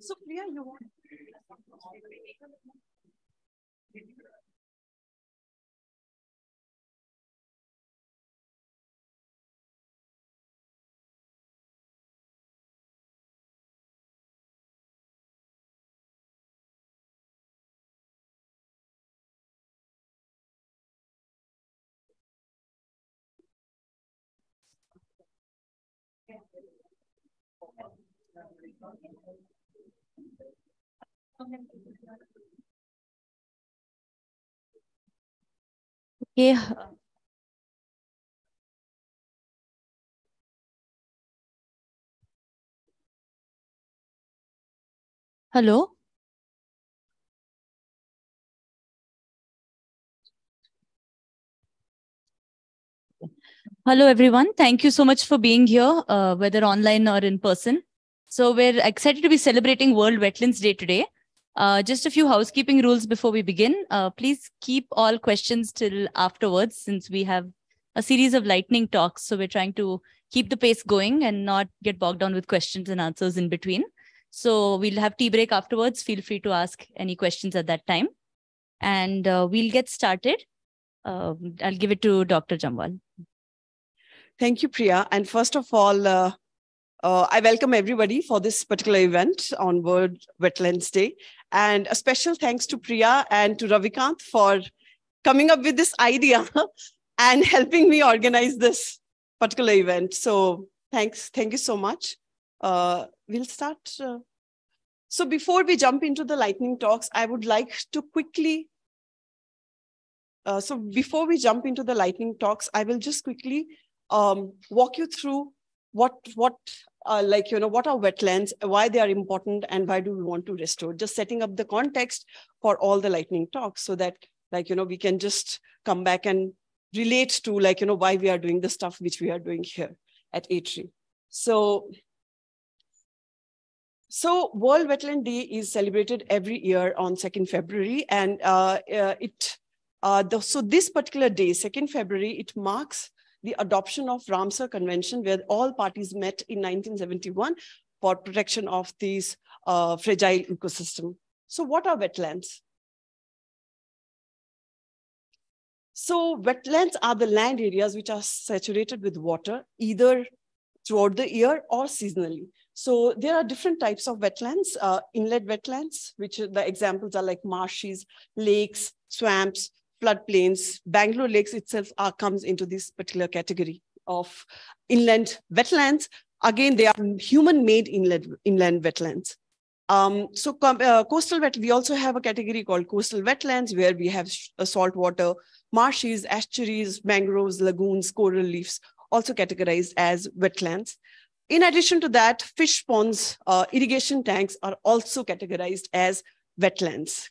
So Priya, you Okay. Hello. Hello, everyone. Thank you so much for being here, uh, whether online or in person. So we're excited to be celebrating World Wetlands Day today. Uh, just a few housekeeping rules before we begin. Uh, please keep all questions till afterwards since we have a series of lightning talks. So we're trying to keep the pace going and not get bogged down with questions and answers in between. So we'll have tea break afterwards. Feel free to ask any questions at that time. And uh, we'll get started. Uh, I'll give it to Dr. Jamwal. Thank you, Priya. And first of all, uh, I welcome everybody for this particular event on World Wetlands Day. And a special thanks to Priya and to Ravikant for coming up with this idea and helping me organize this particular event. So thanks. Thank you so much. Uh, we'll start. Uh, so before we jump into the lightning talks, I would like to quickly uh, so before we jump into the lightning talks, I will just quickly um, walk you through what what uh, like you know what are wetlands, why they are important, and why do we want to restore? Just setting up the context for all the lightning talks, so that like you know we can just come back and relate to like you know why we are doing the stuff which we are doing here at ATREE. So. So World Wetland Day is celebrated every year on 2nd February, and uh, uh, it uh, the, so this particular day, 2nd February, it marks the adoption of Ramsar Convention, where all parties met in 1971 for protection of these uh, fragile ecosystem. So what are wetlands? So wetlands are the land areas which are saturated with water, either throughout the year or seasonally. So there are different types of wetlands, uh, inland wetlands, which the examples are like marshes, lakes, swamps, floodplains. Bangalore Lakes itself are, comes into this particular category of inland wetlands. Again, they are human-made inland, inland wetlands. Um, so uh, coastal wet, we also have a category called coastal wetlands where we have uh, saltwater, marshes, estuaries, mangroves, lagoons, coral reefs, also categorized as wetlands. In addition to that, fish ponds, uh, irrigation tanks are also categorized as wetlands.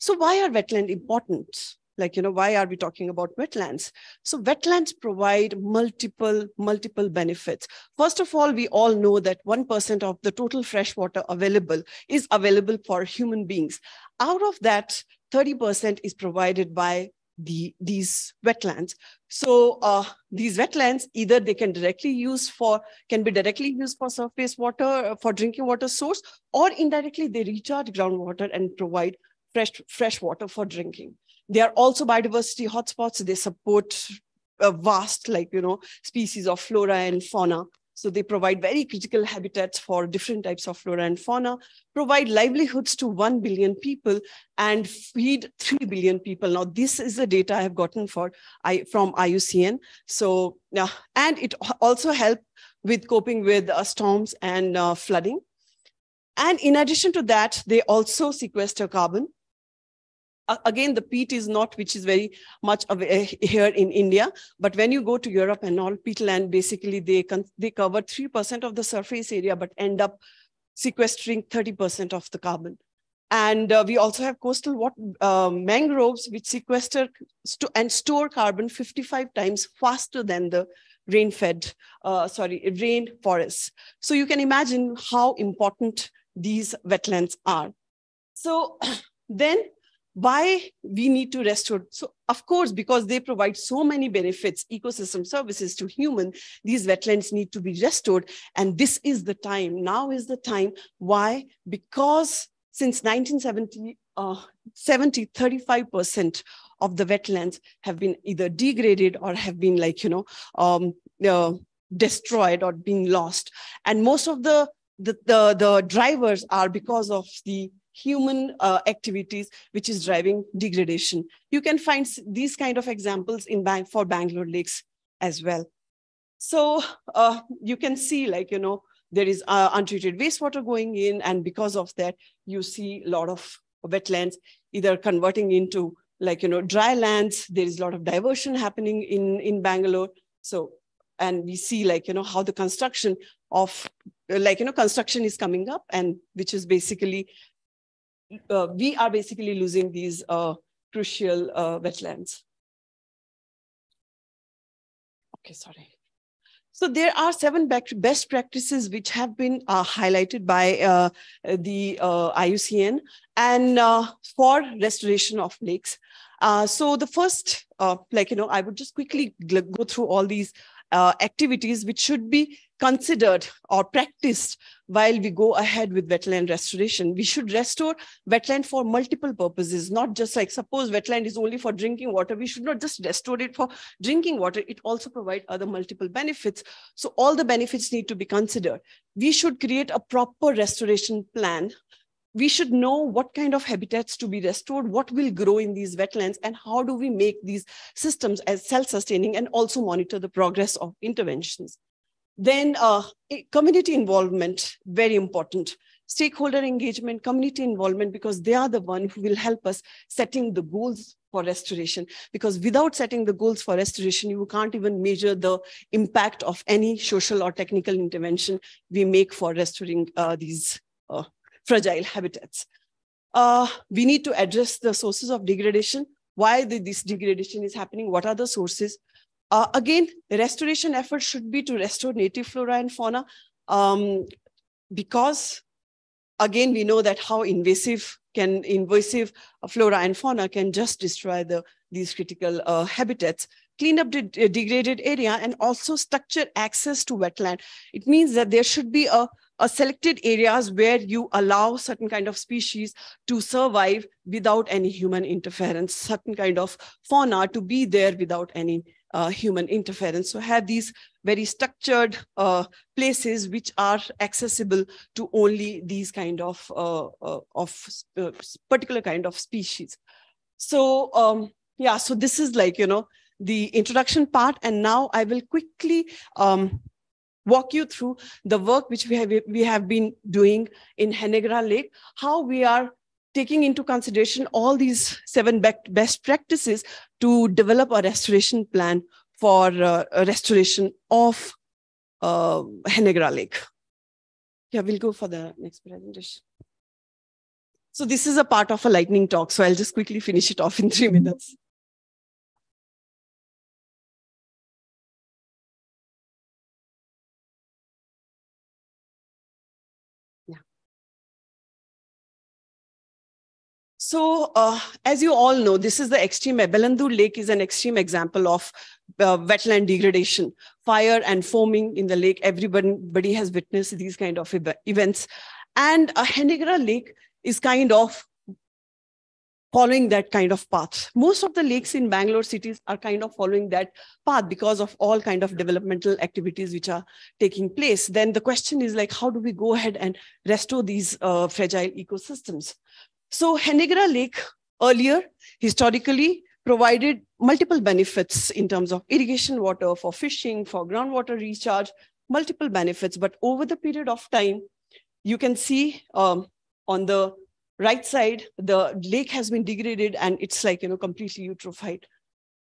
So why are wetland important? Like, you know, why are we talking about wetlands? So wetlands provide multiple, multiple benefits. First of all, we all know that 1% of the total fresh water available is available for human beings. Out of that, 30% is provided by the, these wetlands. So uh, these wetlands, either they can directly use for, can be directly used for surface water, for drinking water source, or indirectly they recharge groundwater and provide fresh, fresh water for drinking. They are also biodiversity hotspots. They support a vast, like, you know, species of flora and fauna. So they provide very critical habitats for different types of flora and fauna, provide livelihoods to 1 billion people and feed 3 billion people. Now, this is the data I have gotten for I, from IUCN. So, yeah, and it also help with coping with uh, storms and uh, flooding. And in addition to that, they also sequester carbon again, the peat is not, which is very much uh, here in India. But when you go to Europe and all, peatland, basically they, they cover 3% of the surface area, but end up sequestering 30% of the carbon. And uh, we also have coastal uh, mangroves, which sequester st and store carbon 55 times faster than the rain-fed, uh, sorry, rain forests. So you can imagine how important these wetlands are. So then why we need to restore. So of course, because they provide so many benefits, ecosystem services to human, these wetlands need to be restored. And this is the time, now is the time. Why? Because since 1970, uh, 70, 35% of the wetlands have been either degraded or have been like, you know, um, uh, destroyed or being lost. And most of the, the, the, the drivers are because of the human uh, activities, which is driving degradation. You can find these kind of examples in Bang for Bangalore lakes as well. So uh, you can see like, you know, there is uh, untreated wastewater going in. And because of that, you see a lot of wetlands either converting into like, you know, dry lands. There is a lot of diversion happening in, in Bangalore. So, and we see like, you know, how the construction of like, you know, construction is coming up and which is basically uh, we are basically losing these uh, crucial uh, wetlands. Okay, sorry. So there are seven best practices which have been uh, highlighted by uh, the uh, IUCN and for restoration of lakes. so the first, like, you know, I would just quickly go through all these activities which should be considered or practiced while we go ahead with wetland restoration. We should restore wetland for multiple purposes, not just like suppose wetland is only for drinking water. We should not just restore it for drinking water. It also provide other multiple benefits. So all the benefits need to be considered. We should create a proper restoration plan we should know what kind of habitats to be restored, what will grow in these wetlands, and how do we make these systems as self-sustaining and also monitor the progress of interventions. Then uh, community involvement, very important. Stakeholder engagement, community involvement, because they are the one who will help us setting the goals for restoration. Because without setting the goals for restoration, you can't even measure the impact of any social or technical intervention we make for restoring uh, these uh, fragile habitats. Uh, we need to address the sources of degradation, why the, this degradation is happening, what are the sources, uh, again, restoration efforts should be to restore native flora and fauna um, because, again, we know that how invasive can invasive flora and fauna can just destroy the these critical uh, habitats clean up the degraded area and also structure access to wetland. It means that there should be a, a selected areas where you allow certain kind of species to survive without any human interference certain kind of fauna to be there without any uh, human interference. So have these very structured uh, places which are accessible to only these kind of, uh, uh of uh, particular kind of species. So um, yeah, so this is like, you know, the introduction part. And now I will quickly um, walk you through the work which we have, we have been doing in Hennagara Lake, how we are taking into consideration all these seven best practices to develop a restoration plan for uh, restoration of uh, Hennagara Lake. Yeah, we'll go for the next presentation. So this is a part of a lightning talk, so I'll just quickly finish it off in three minutes. So uh, as you all know, this is the extreme, Bellandur Lake is an extreme example of uh, wetland degradation, fire and foaming in the lake. Everybody has witnessed these kind of events. And a Hennagara Lake is kind of following that kind of path. Most of the lakes in Bangalore cities are kind of following that path because of all kind of developmental activities which are taking place. Then the question is like, how do we go ahead and restore these uh, fragile ecosystems? So Hennagara Lake earlier, historically, provided multiple benefits in terms of irrigation water, for fishing, for groundwater recharge, multiple benefits. But over the period of time, you can see um, on the right side, the lake has been degraded and it's like, you know, completely eutrophied.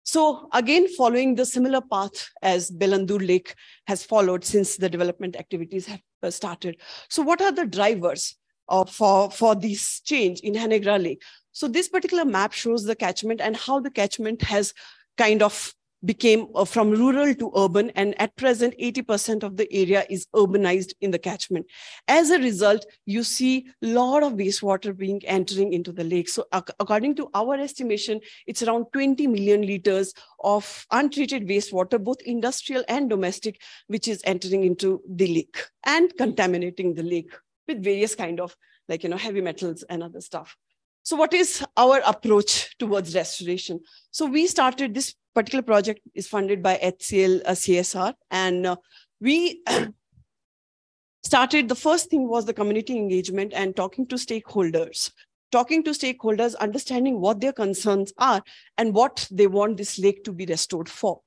So again, following the similar path as Bellandur Lake has followed since the development activities have uh, started. So what are the drivers? Uh, for, for this change in Hennagara Lake. So this particular map shows the catchment and how the catchment has kind of became uh, from rural to urban. And at present, 80% of the area is urbanized in the catchment. As a result, you see a lot of wastewater being entering into the lake. So according to our estimation, it's around 20 million liters of untreated wastewater, both industrial and domestic, which is entering into the lake and contaminating the lake with various kind of like, you know, heavy metals and other stuff. So what is our approach towards restoration? So we started this particular project is funded by HCL uh, CSR and uh, we started the first thing was the community engagement and talking to stakeholders talking to stakeholders understanding what their concerns are and what they want this lake to be restored for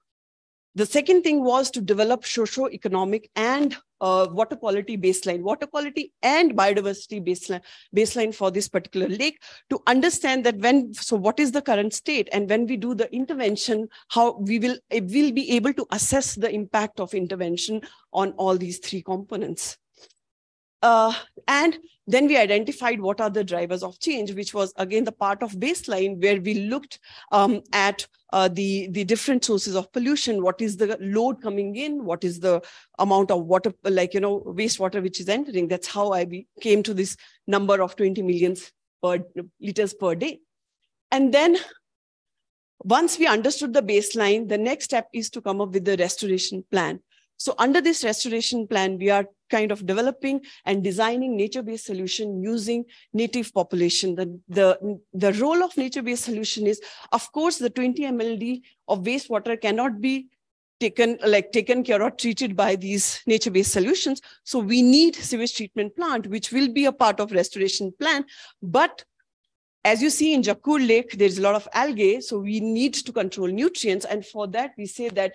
the second thing was to develop socio-economic and uh, water quality baseline, water quality and biodiversity baseline, baseline for this particular lake to understand that when, so what is the current state? And when we do the intervention, how we will, will be able to assess the impact of intervention on all these three components. Uh, and then we identified what are the drivers of change, which was again the part of baseline where we looked um, at uh, the, the different sources of pollution. What is the load coming in? What is the amount of water, like, you know, wastewater which is entering? That's how I came to this number of 20 millions per liters per day. And then once we understood the baseline, the next step is to come up with the restoration plan. So under this restoration plan, we are kind of developing and designing nature-based solution using native population. The, the, the role of nature-based solution is, of course, the 20 MLD of wastewater cannot be taken like taken care of treated by these nature-based solutions so we need sewage treatment plant which will be a part of restoration plan but as you see in Jakkur Lake, there's a lot of algae, so we need to control nutrients. And for that, we say that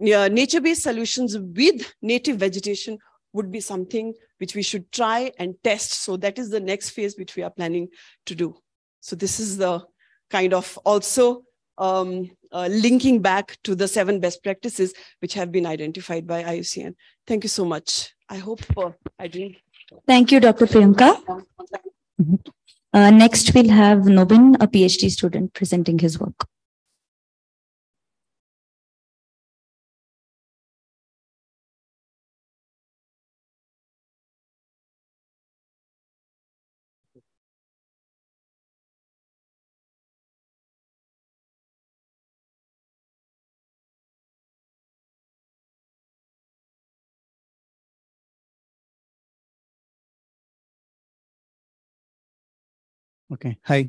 uh, nature-based solutions with native vegetation would be something which we should try and test. So that is the next phase which we are planning to do. So this is the kind of also um, uh, linking back to the seven best practices which have been identified by IUCN. Thank you so much. I hope uh, I didn't. Thank you, Dr. Priyanka. Mm-hmm. Uh, next, we'll have Nobin, a PhD student, presenting his work. Okay, hi.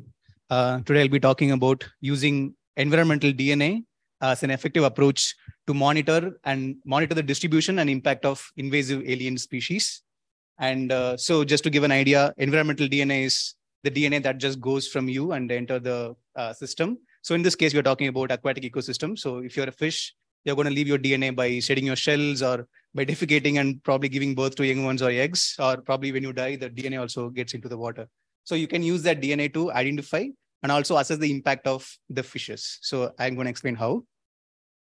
Uh, today I'll be talking about using environmental DNA as an effective approach to monitor and monitor the distribution and impact of invasive alien species. And uh, so just to give an idea, environmental DNA is the DNA that just goes from you and enter the uh, system. So in this case, we're talking about aquatic ecosystem. So if you're a fish, you're going to leave your DNA by shedding your shells or by defecating and probably giving birth to young ones or eggs, or probably when you die, the DNA also gets into the water. So you can use that DNA to identify and also assess the impact of the fishes. So I'm going to explain how.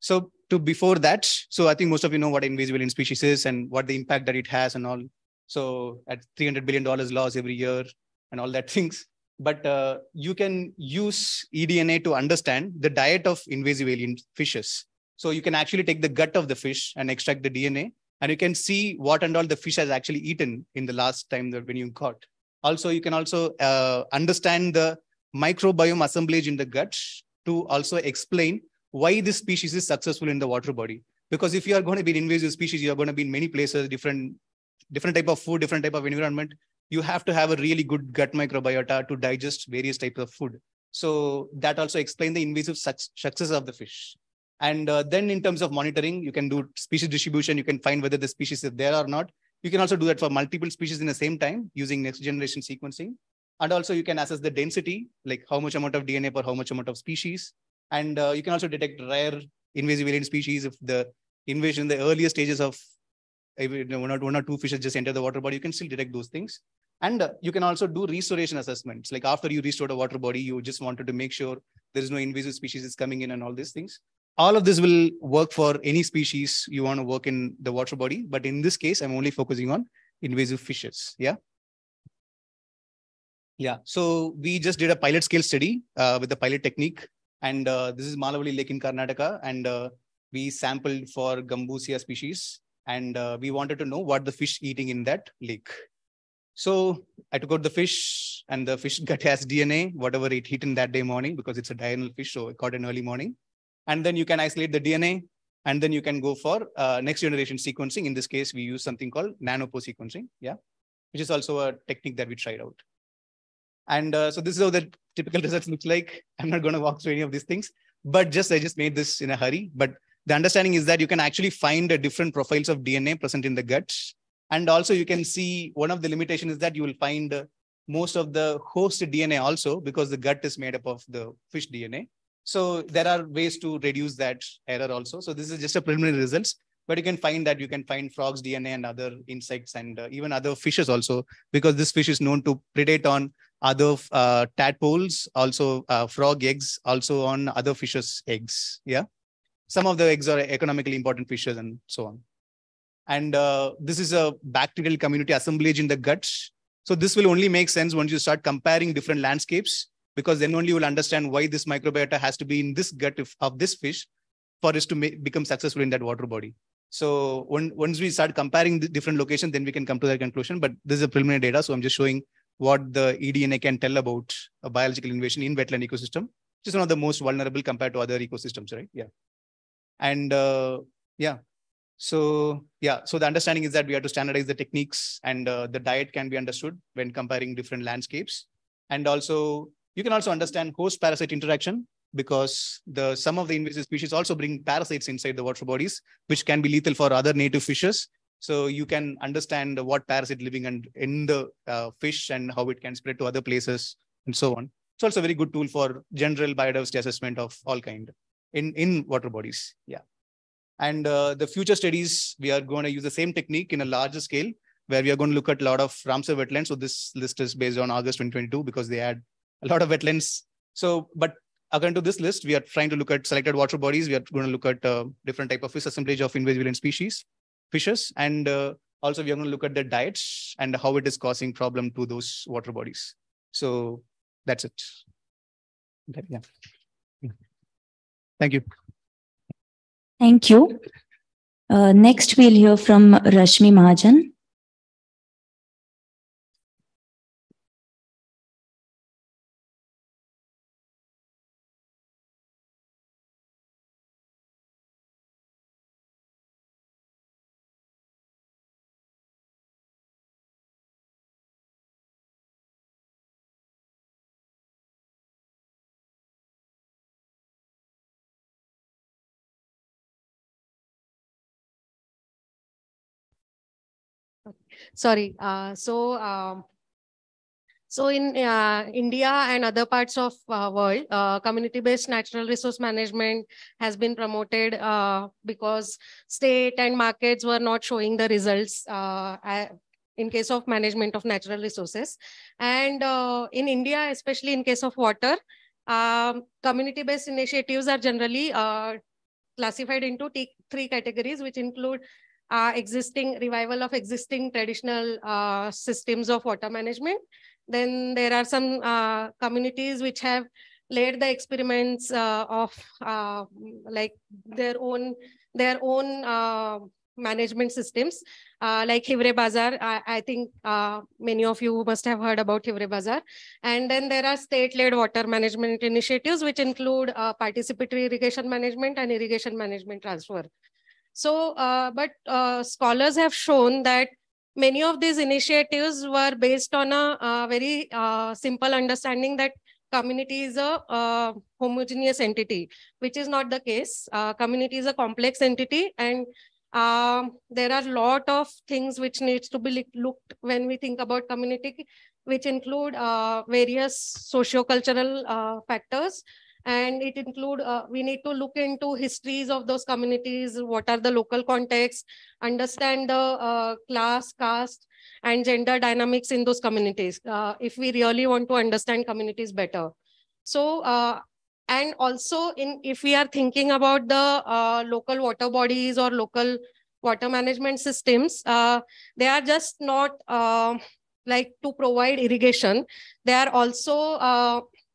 So to before that, so I think most of you know what invasive alien species is and what the impact that it has and all. So at $300 billion loss every year and all that things. But uh, you can use eDNA to understand the diet of invasive alien fishes. So you can actually take the gut of the fish and extract the DNA and you can see what and all the fish has actually eaten in the last time that when you caught. Also, you can also uh, understand the microbiome assemblage in the gut to also explain why this species is successful in the water body. Because if you are going to be an invasive species, you are going to be in many places, different, different type of food, different type of environment. You have to have a really good gut microbiota to digest various types of food. So that also explains the invasive success of the fish. And uh, then in terms of monitoring, you can do species distribution. You can find whether the species is there or not. You can also do that for multiple species in the same time using next generation sequencing. And also you can assess the density, like how much amount of DNA per how much amount of species. And uh, you can also detect rare invasive alien species if the invasion, the earlier stages of one or, one or two fishes just enter the water body, you can still detect those things. And uh, you can also do restoration assessments. Like after you restore a water body, you just wanted to make sure there is no invasive species is coming in and all these things all of this will work for any species you want to work in the water body. But in this case, I'm only focusing on invasive fishes. Yeah. Yeah. So we just did a pilot scale study uh, with the pilot technique. And uh, this is Malavalli Lake in Karnataka. And uh, we sampled for Gambusia species. And uh, we wanted to know what the fish eating in that lake. So I took out the fish and the fish gut has DNA, whatever it eaten that day morning, because it's a diurnal fish. So it caught in early morning. And then you can isolate the DNA and then you can go for uh, next generation sequencing. In this case, we use something called nanopore sequencing. Yeah. Which is also a technique that we tried out. And uh, so this is how the typical results looks like. I'm not going to walk through any of these things, but just I just made this in a hurry. But the understanding is that you can actually find a different profiles of DNA present in the gut. And also you can see one of the limitations is that you will find uh, most of the host DNA also because the gut is made up of the fish DNA. So there are ways to reduce that error also. So this is just a preliminary results, but you can find that you can find frogs DNA and other insects and uh, even other fishes also, because this fish is known to predate on other uh, tadpoles, also uh, frog eggs, also on other fishes' eggs. Yeah. Some of the eggs are economically important fishes and so on. And uh, this is a bacterial community assemblage in the guts. So this will only make sense once you start comparing different landscapes, because then only you will understand why this microbiota has to be in this gut of, of this fish for it to make, become successful in that water body. So when, once we start comparing the different locations, then we can come to that conclusion. But this is a preliminary data. So I'm just showing what the eDNA can tell about a biological invasion in wetland ecosystem, which is one of the most vulnerable compared to other ecosystems, right? Yeah. And uh, yeah, so yeah, so the understanding is that we have to standardize the techniques and uh, the diet can be understood when comparing different landscapes. And also, you can also understand host parasite interaction because the some of the invasive species also bring parasites inside the water bodies, which can be lethal for other native fishes. So you can understand what parasite living and in the uh, fish and how it can spread to other places and so on. It's also a very good tool for general biodiversity assessment of all kind in, in water bodies. Yeah. And uh, the future studies, we are going to use the same technique in a larger scale where we are going to look at a lot of Ramsar wetlands. So this list is based on August 2022 because they had a lot of wetlands. So, but according to this list, we are trying to look at selected water bodies. We are going to look at uh, different type of fish assemblage of invasive species fishes. And uh, also we are going to look at the diets and how it is causing problem to those water bodies. So that's it. Okay, yeah. Thank you. Thank you. Uh, next, we'll hear from Rashmi Mahajan. Sorry. Uh, so, um, so in uh, India and other parts of uh, world, uh, community-based natural resource management has been promoted uh, because state and markets were not showing the results uh, in case of management of natural resources. And uh, in India, especially in case of water, um, community-based initiatives are generally classified into three categories, which include uh, existing revival of existing traditional uh, systems of water management. Then there are some uh, communities which have laid the experiments uh, of uh, like their own their own uh, management systems like Hivre Bazar. I, I think many of you must have heard about Hivre Bazar. And then there are state-led water management initiatives which include participatory irrigation management and irrigation management transfer. So, uh, but uh, scholars have shown that many of these initiatives were based on a, a very uh, simple understanding that community is a homogeneous entity, which is not the case. Uh, community is a complex entity and um, there are a lot of things which needs to be looked when we think about community, which include uh, various socio-cultural uh, factors, and it include uh, we need to look into histories of those communities what are the local contexts understand the uh, class caste and gender dynamics in those communities uh, if we really want to understand communities better. So uh, and also in if we are thinking about the uh, local water bodies or local water management systems uh, they are just not like to provide irrigation. They are also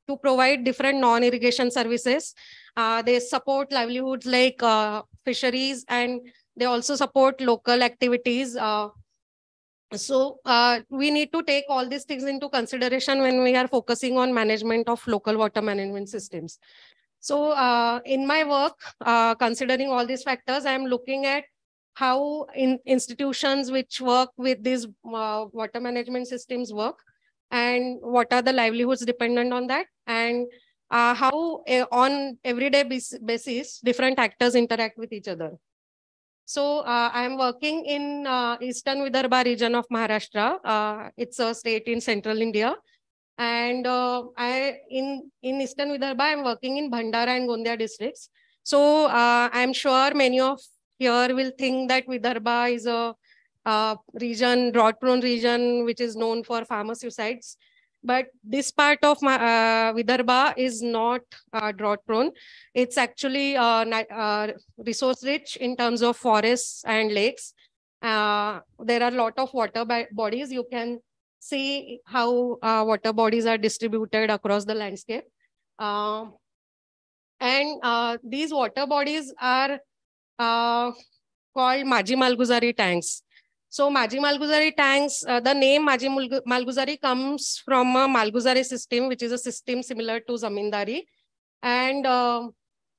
to provide different non-irrigation services. Uh, they support livelihoods like uh, fisheries and they also support local activities. Uh, so uh, we need to take all these things into consideration when we are focusing on management of local water management systems. So uh, in my work, uh, considering all these factors, I'm looking at how in institutions which work with these water management systems work and what are the livelihoods dependent on that and uh, how uh, on everyday basis different actors interact with each other. So uh, I'm working in uh, Eastern Vidarbha region of Maharashtra. Uh, it's a state in central India. And uh, I in, in Eastern Vidarbha, I'm working in Bhandara and Gondia districts. So I'm sure many of here will think that Vidarbha is a uh, region, drought prone region, which is known for farmer suicides. But this part of my, uh, Vidarbha is not uh, drought prone. It's actually uh, uh, resource rich in terms of forests and lakes. Uh, there are a lot of water bodies. You can see how water bodies are distributed across the landscape. Um, and these water bodies are called Maji Malguzari tanks. So Maji Malguzari tanks, uh, the name Maji Malguzari comes from a Malguzari system, which is a system similar to Zamindari. And uh,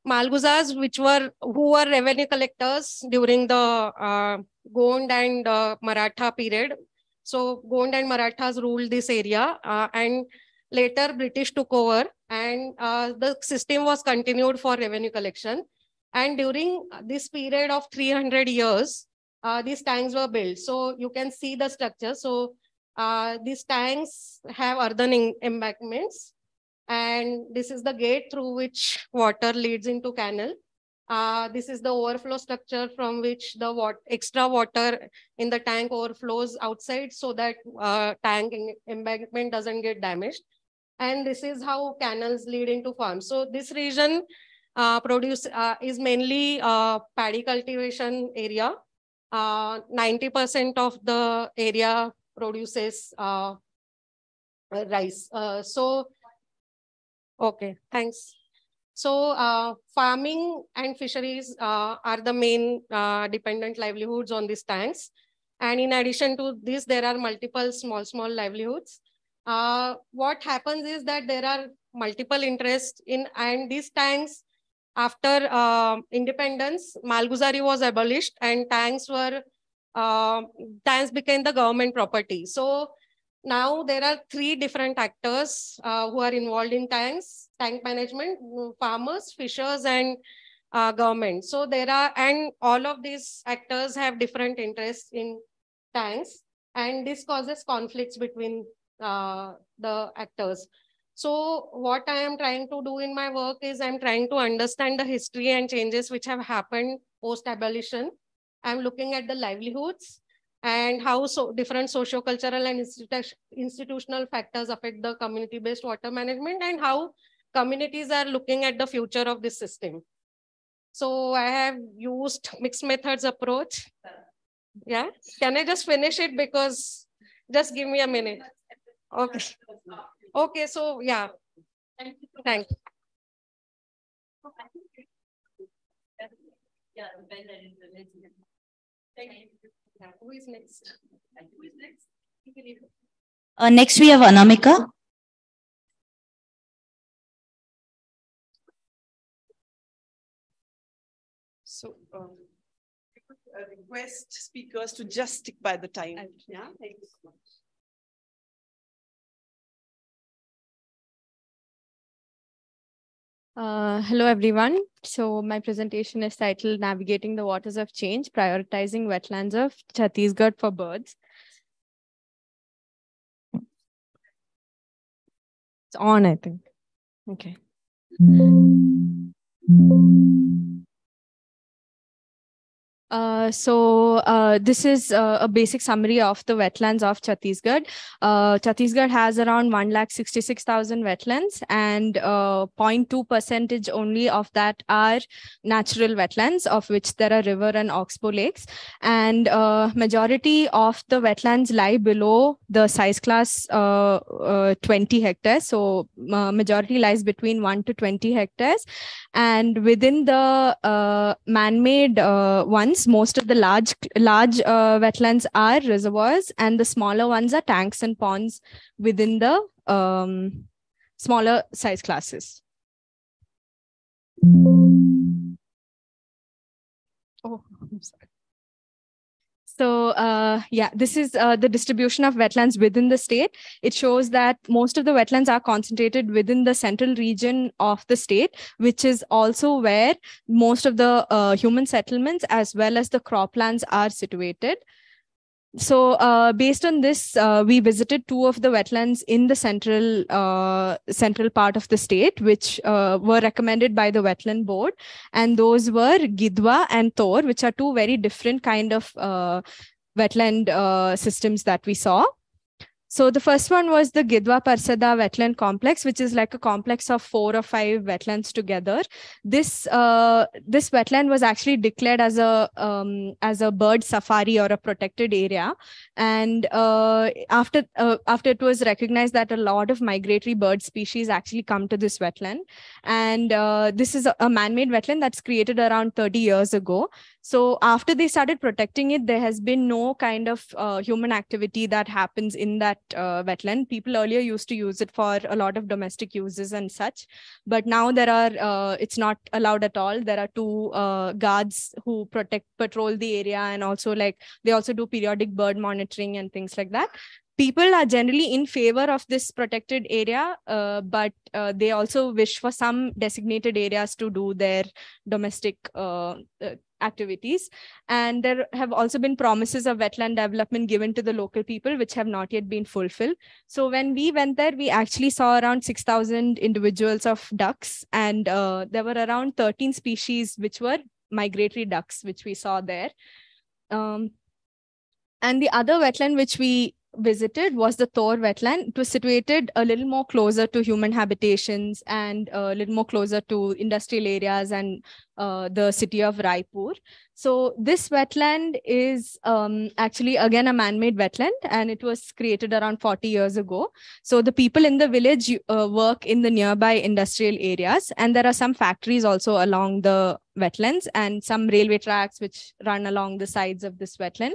Malguzars, which were, who were revenue collectors during the uh, Gond and uh, Maratha period. So Gond and Marathas ruled this area uh, and later British took over and uh, the system was continued for revenue collection. And during this period of 300 years, uh, these tanks were built. So you can see the structure. So uh, these tanks have earthen embankments. And this is the gate through which water leads into canal. Uh, this is the overflow structure from which the wat extra water in the tank overflows outside so that uh, tank embankment doesn't get damaged. And this is how canals lead into farms. So this region uh, produce uh, is mainly uh, paddy cultivation area 90% uh, of the area produces uh, rice. Uh, so, okay, thanks. So uh, farming and fisheries uh, are the main uh, dependent livelihoods on these tanks. And in addition to this, there are multiple small, small livelihoods. what happens is that there are multiple interests in, and these tanks after uh, independence, Malguzari was abolished and tanks were, uh, tanks became the government property. So now there are three different actors uh, who are involved in tanks, tank management, farmers, fishers, and uh, government. So there are, and all of these actors have different interests in tanks, and this causes conflicts between uh, the actors. So what I am trying to do in my work is I'm trying to understand the history and changes which have happened post-abolition. I'm looking at the livelihoods and how so different socio-cultural and institu institutional factors affect the community-based water management and how communities are looking at the future of this system. So I have used mixed methods approach. Yeah, can I just finish it because just give me a minute. Okay. Okay, so yeah. Thank you. Thank you. Who is next? Who is next? Uh, next, we have Anamika. So, um, request speakers to just stick by the time. Yeah, thank Uh, hello, everyone. So my presentation is titled Navigating the Waters of Change, Prioritizing Wetlands of Chhattisgarh for Birds. It's on, I think. Okay. Uh, so uh, this is uh, a basic summary of the wetlands of Chhattisgarh. Uh, Chhattisgarh has around 1,66,000 wetlands and 0.2 uh, percentage only of that are natural wetlands of which there are river and oxbow lakes. And uh, majority of the wetlands lie below the size class 20 hectares. So majority lies between 1 to 20 hectares. And within the man-made ones, most of the large large uh, wetlands are reservoirs and the smaller ones are tanks and ponds within the um, smaller size classes. Oh i'm sorry so uh, yeah, this is uh, the distribution of wetlands within the state. It shows that most of the wetlands are concentrated within the central region of the state, which is also where most of the uh, human settlements as well as the croplands are situated so uh, based on this uh, we visited two of the wetlands in the central uh, central part of the state which uh, were recommended by the wetland board. And those were gidwa and tor which are two very different kind of uh, wetland uh, systems that we saw so the first one was the Gidwa Parsada wetland complex, which is like a complex of four or five wetlands together. This uh, this wetland was actually declared as a um, as a bird safari or a protected area, and uh, after uh, after it was recognized that a lot of migratory bird species actually come to this wetland, and uh, this is a, a man-made wetland that's created around 30 years ago. So after they started protecting it, there has been no kind of uh, human activity that happens in that uh, wetland. People earlier used to use it for a lot of domestic uses and such, but now there are uh, it's not allowed at all. There are two uh, guards who protect patrol the area, and also like they also do periodic bird monitoring and things like that people are generally in favor of this protected area, uh, but uh, they also wish for some designated areas to do their domestic uh, uh activities. And there have also been promises of wetland development given to the local people, which have not yet been fulfilled. So when we went there, we actually saw around 6,000 individuals of ducks, and uh, there were around 13 species which were migratory ducks, which we saw there. Um, and the other wetland which we visited was the Thor wetland. It was situated a little more closer to human habitations and a little more closer to industrial areas and uh, the city of Raipur. So this wetland is um, actually again a man-made wetland, and it was created around 40 years ago. So the people in the village uh, work in the nearby industrial areas, and there are some factories also along the wetlands and some railway tracks which run along the sides of this wetland.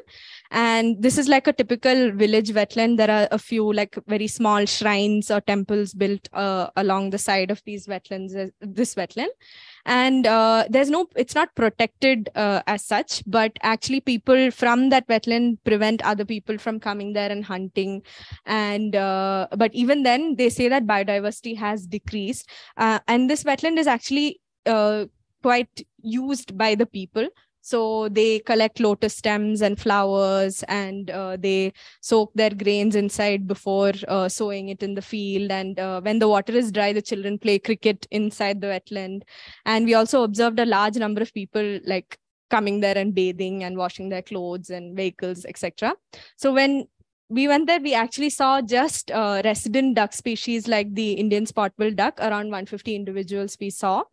And this is like a typical village wetland. There are a few like very small shrines or temples built uh, along the side of these wetlands, uh, this wetland and uh, there's no it's not protected uh, as such but actually people from that wetland prevent other people from coming there and hunting. And uh, but even then they say that biodiversity has decreased uh, and this wetland is actually uh, quite used by the people so they collect lotus stems and flowers and uh, they soak their grains inside before uh, sowing it in the field. And uh, when the water is dry, the children play cricket inside the wetland. And we also observed a large number of people like coming there and bathing and washing their clothes and vehicles, etc. So when we went there, we actually saw just uh, resident duck species like the Indian spotbill duck, around 150 individuals we saw.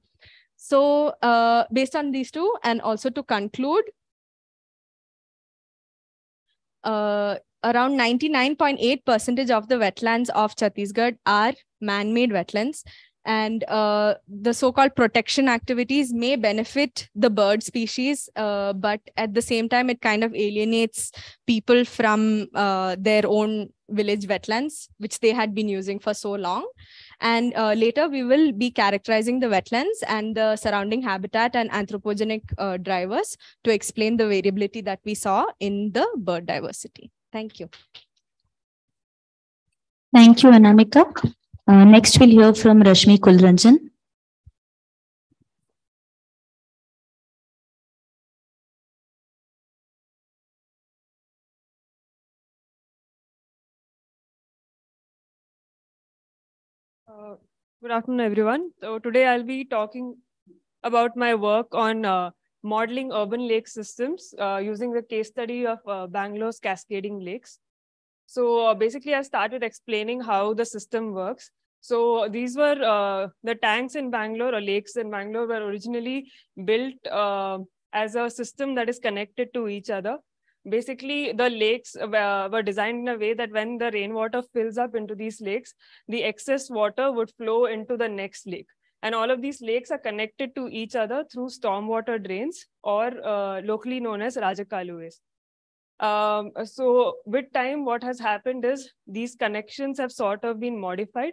So uh, based on these two, and also to conclude, uh, around 99.8 percentage of the wetlands of Chhattisgarh are man-made wetlands. And uh, the so-called protection activities may benefit the bird species, uh, but at the same time, it kind of alienates people from uh, their own village wetlands, which they had been using for so long. And uh, later we will be characterizing the wetlands and the surrounding habitat and anthropogenic uh, drivers to explain the variability that we saw in the bird diversity. Thank you. Thank you, Anamika. Uh, next, we'll hear from Rashmi Kulranjan. Good afternoon, everyone. So today I'll be talking about my work on uh, modeling urban lake systems uh, using the case study of uh, Bangalore's cascading lakes. So uh, basically, I started explaining how the system works. So these were uh, the tanks in Bangalore or lakes in Bangalore were originally built uh, as a system that is connected to each other. Basically, the lakes were, were designed in a way that when the rainwater fills up into these lakes, the excess water would flow into the next lake. And all of these lakes are connected to each other through stormwater drains or uh, locally known as Rajakaluves. Um, so with time, what has happened is these connections have sort of been modified.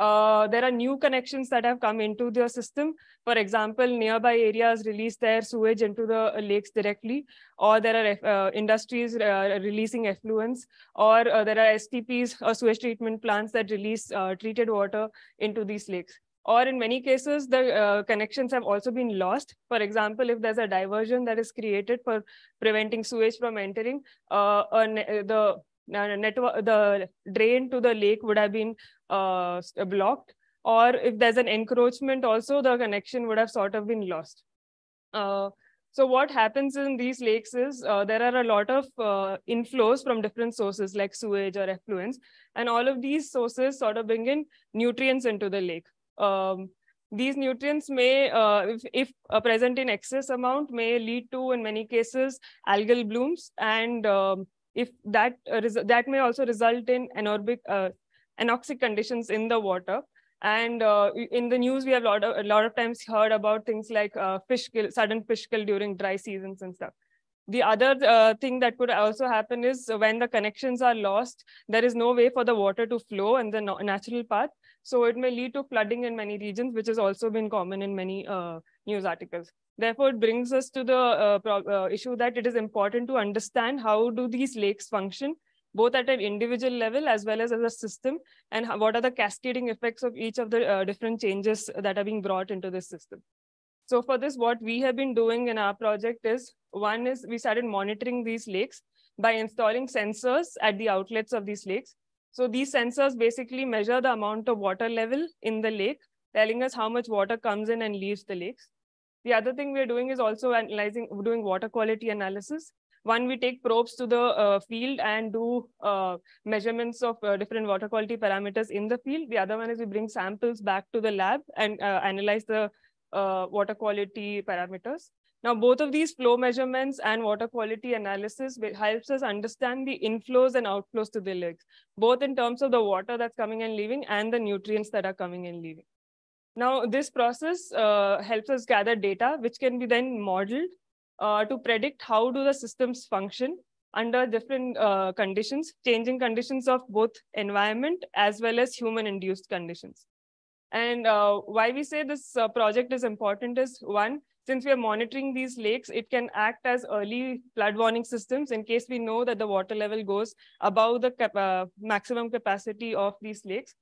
Uh, there are new connections that have come into the system. For example, nearby areas release their sewage into the lakes directly, or there are uh, industries uh, releasing effluents, or uh, there are STPs or sewage treatment plants that release uh, treated water into these lakes or in many cases, the uh, connections have also been lost. For example, if there's a diversion that is created for preventing sewage from entering, uh, the network, the drain to the lake would have been uh, blocked. Or if there's an encroachment also, the connection would have sort of been lost. Uh, so what happens in these lakes is uh, there are a lot of uh, inflows from different sources like sewage or effluents. And all of these sources sort of bring in nutrients into the lake um, these nutrients may, uh, if, if uh, present in excess amount, may lead to, in many cases, algal blooms. And um, if that, uh, that may also result in uh, anoxic conditions in the water. And uh, in the news, we have a lot of, a lot of times heard about things like uh, fish kill, sudden fish kill during dry seasons and stuff. The other uh, thing that could also happen is when the connections are lost, there is no way for the water to flow in the natural path. So it may lead to flooding in many regions, which has also been common in many uh, news articles. Therefore, it brings us to the uh, uh, issue that it is important to understand how do these lakes function, both at an individual level as well as as a system, and what are the cascading effects of each of the uh, different changes that are being brought into this system. So for this, what we have been doing in our project is, one is we started monitoring these lakes by installing sensors at the outlets of these lakes. So these sensors basically measure the amount of water level in the lake, telling us how much water comes in and leaves the lakes. The other thing we're doing is also analyzing, doing water quality analysis. One, we take probes to the uh, field and do uh, measurements of uh, different water quality parameters in the field. The other one is we bring samples back to the lab and uh, analyze the uh, water quality parameters. Now, both of these flow measurements and water quality analysis helps us understand the inflows and outflows to the lakes, both in terms of the water that's coming and leaving and the nutrients that are coming and leaving. Now, this process uh, helps us gather data, which can be then modeled uh, to predict how do the systems function under different uh, conditions, changing conditions of both environment as well as human-induced conditions. And uh, why we say this uh, project is important is one, since we are monitoring these lakes, it can act as early flood warning systems in case we know that the water level goes above the cap uh, maximum capacity of these lakes.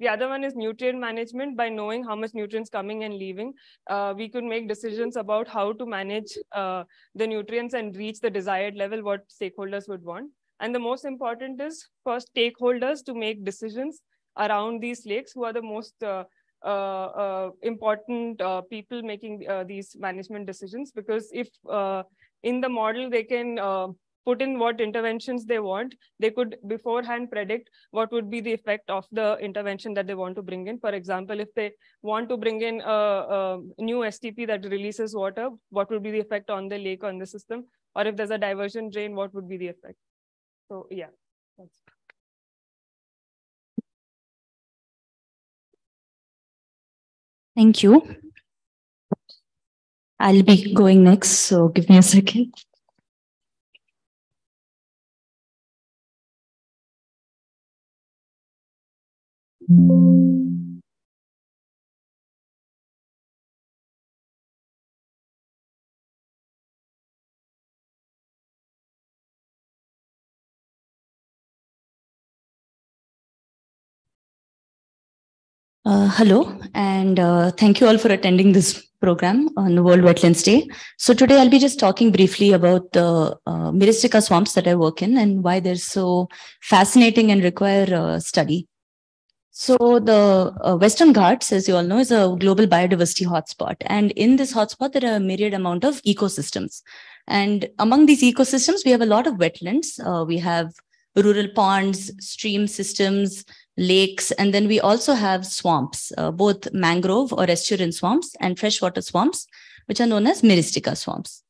The other one is nutrient management. By knowing how much nutrients coming and leaving, uh, we could make decisions about how to manage uh, the nutrients and reach the desired level, what stakeholders would want. And the most important is for stakeholders to make decisions around these lakes who are the most uh, Uh, uh, important uh, people making uh, these management decisions because if in the model they can put in what interventions they want, they could beforehand predict what would be the effect of the intervention that they want to bring in. For example, if they want to bring in a, a, new STP that releases water, what would be the effect on the lake, on the system? Or if there's a diversion drain, what would be the effect? So yeah. That's Thank you. I'll be going next, so give me a second. Hmm. Uh, hello, and uh, thank you all for attending this program on the World Wetlands Day. So today I'll be just talking briefly about the uh, Myristica swamps that I work in and why they're so fascinating and require uh, study. So the uh, Western Ghats, as you all know, is a global biodiversity hotspot. And in this hotspot, there are a myriad amount of ecosystems. And among these ecosystems, we have a lot of wetlands. Uh, we have rural ponds, stream systems, lakes, and then we also have swamps, uh, both mangrove or estuarine swamps and freshwater swamps, which are known as myristica swamps.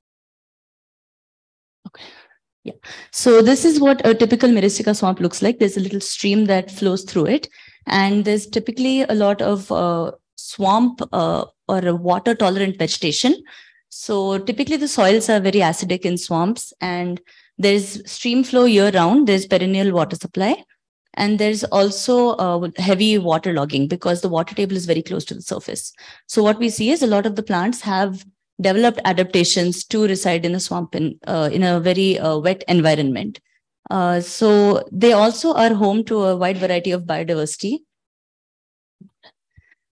Okay. Yeah. So this is what a typical myristica swamp looks like. There's a little stream that flows through it. And there's typically a lot of uh, swamp uh, or water tolerant vegetation. So typically the soils are very acidic in swamps and there's stream flow year round. There's perennial water supply. And there's also uh, heavy water logging because the water table is very close to the surface. So what we see is a lot of the plants have developed adaptations to reside in a swamp in, uh, in a very uh, wet environment. Uh, so they also are home to a wide variety of biodiversity.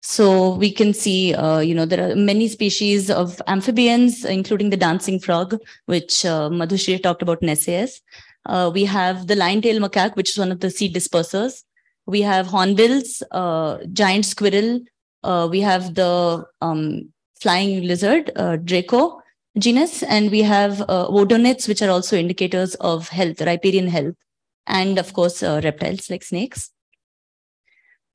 So we can see, uh, you know, there are many species of amphibians, including the dancing frog, which uh, Madhushri talked about in SAS. Uh, we have the lion-tailed macaque, which is one of the seed dispersers. We have hornbills, uh, giant squirrel. Uh, we have the um, flying lizard, uh, Draco, genus, and we have uh, odonates, which are also indicators of health, riparian health, and of course, uh, reptiles like snakes.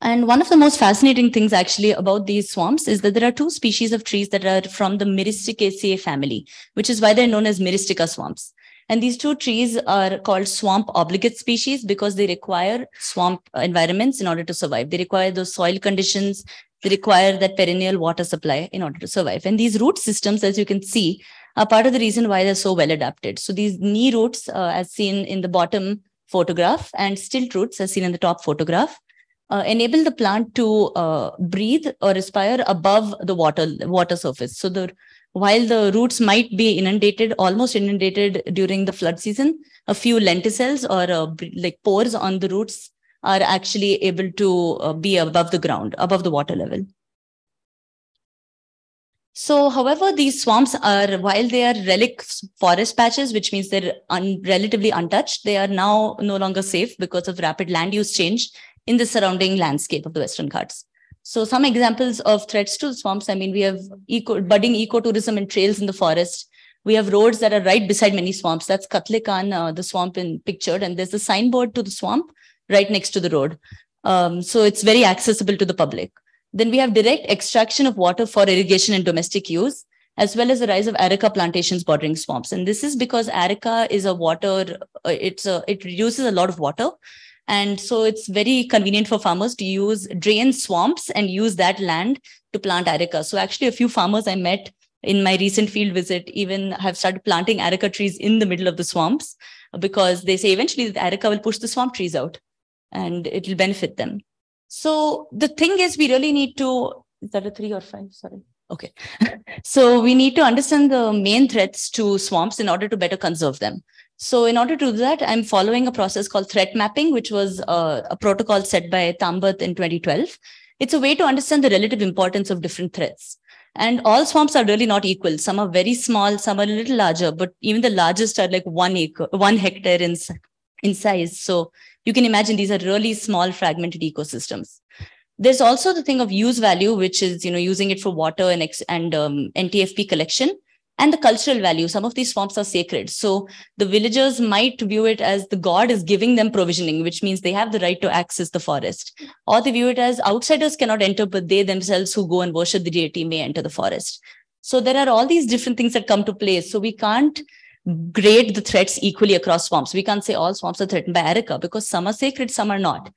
And one of the most fascinating things actually about these swamps is that there are two species of trees that are from the Myristicaceae family, which is why they're known as Myristica swamps. And these two trees are called swamp obligate species because they require swamp environments in order to survive. They require those soil conditions they require that perennial water supply in order to survive. And these root systems, as you can see, are part of the reason why they're so well adapted. So these knee roots, uh, as seen in the bottom photograph, and stilt roots, as seen in the top photograph, uh, enable the plant to uh, breathe or respire above the water water surface. So the while the roots might be inundated, almost inundated during the flood season, a few lenticels or uh, like pores on the roots are actually able to uh, be above the ground, above the water level. So, however, these swamps are, while they are relic forest patches, which means they're un relatively untouched, they are now no longer safe because of rapid land use change in the surrounding landscape of the Western Ghats. So, some examples of threats to swamps I mean, we have eco budding ecotourism and trails in the forest. We have roads that are right beside many swamps. That's Kathlekan, uh, the swamp in pictured, and there's a signboard to the swamp right next to the road. Um, so it's very accessible to the public. Then we have direct extraction of water for irrigation and domestic use, as well as the rise of areca plantations bordering swamps. And this is because areca is a water, uh, it's a, it uses a lot of water. And so it's very convenient for farmers to use drain swamps and use that land to plant areca. So actually a few farmers I met in my recent field visit even have started planting areca trees in the middle of the swamps because they say eventually the areca will push the swamp trees out and it will benefit them. So the thing is, we really need to, is that a three or five? Sorry. Okay. so we need to understand the main threats to swamps in order to better conserve them. So in order to do that, I'm following a process called threat mapping, which was uh, a protocol set by Tambat in 2012. It's a way to understand the relative importance of different threats. And all swamps are really not equal. Some are very small, some are a little larger, but even the largest are like one acre, one hectare in, in size. So you can imagine these are really small fragmented ecosystems. There's also the thing of use value, which is you know using it for water and, and um, NTFP collection and the cultural value. Some of these swamps are sacred. So the villagers might view it as the god is giving them provisioning, which means they have the right to access the forest. Or they view it as outsiders cannot enter, but they themselves who go and worship the deity may enter the forest. So there are all these different things that come to play. So we can't grade the threats equally across swamps. We can't say all swamps are threatened by areca because some are sacred, some are not.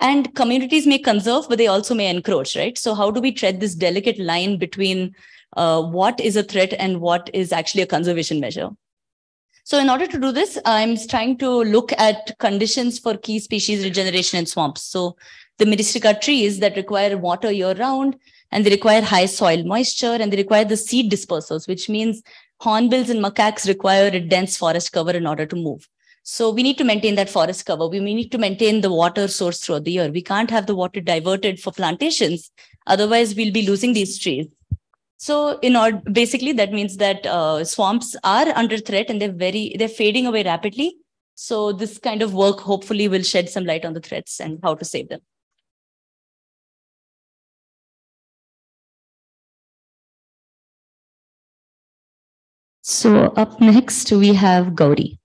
And communities may conserve, but they also may encroach, right? So how do we tread this delicate line between uh, what is a threat and what is actually a conservation measure? So in order to do this, I'm trying to look at conditions for key species regeneration in swamps. So the myristica trees that require water year round, and they require high soil moisture, and they require the seed dispersers, which means hornbills and macaques require a dense forest cover in order to move. So we need to maintain that forest cover. We need to maintain the water source throughout the year. We can't have the water diverted for plantations. Otherwise, we'll be losing these trees. So, in order, basically, that means that uh, swamps are under threat and they're very they're fading away rapidly. So, this kind of work hopefully will shed some light on the threats and how to save them. So, up next we have Gauri.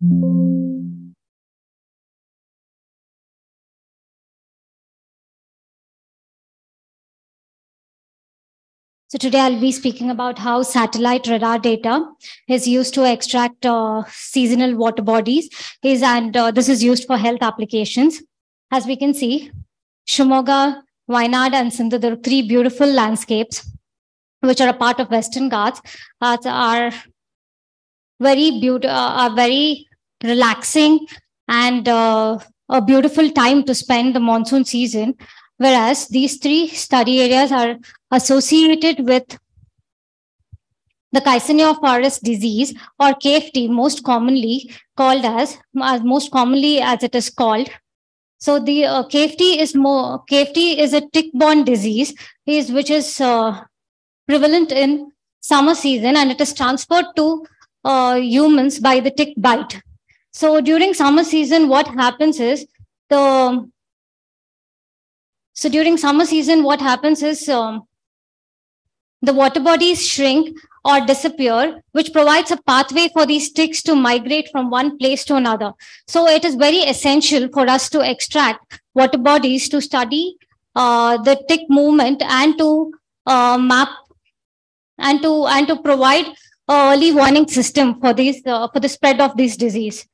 So today I'll be speaking about how satellite radar data is used to extract uh, seasonal water bodies is, and uh, this is used for health applications. As we can see, Shimoga, Wayanad and Sindhudurg, three beautiful landscapes, which are a part of Western Ghats, uh, are very beautiful, are very relaxing and uh, a beautiful time to spend the monsoon season. Whereas these three study areas are associated with the Kyasanur forest disease or KFD, most commonly called as, as most commonly as it is called. So the uh, KFD is more KFD is a tick-borne disease, is which is uh, prevalent in summer season and it is transferred to uh, humans by the tick bite. So during summer season, what happens is the so during summer season, what happens is um, the water bodies shrink or disappear, which provides a pathway for these ticks to migrate from one place to another. So it is very essential for us to extract water bodies to study uh, the tick movement and to uh, map and to and to provide early warning system for these uh, for the spread of this disease.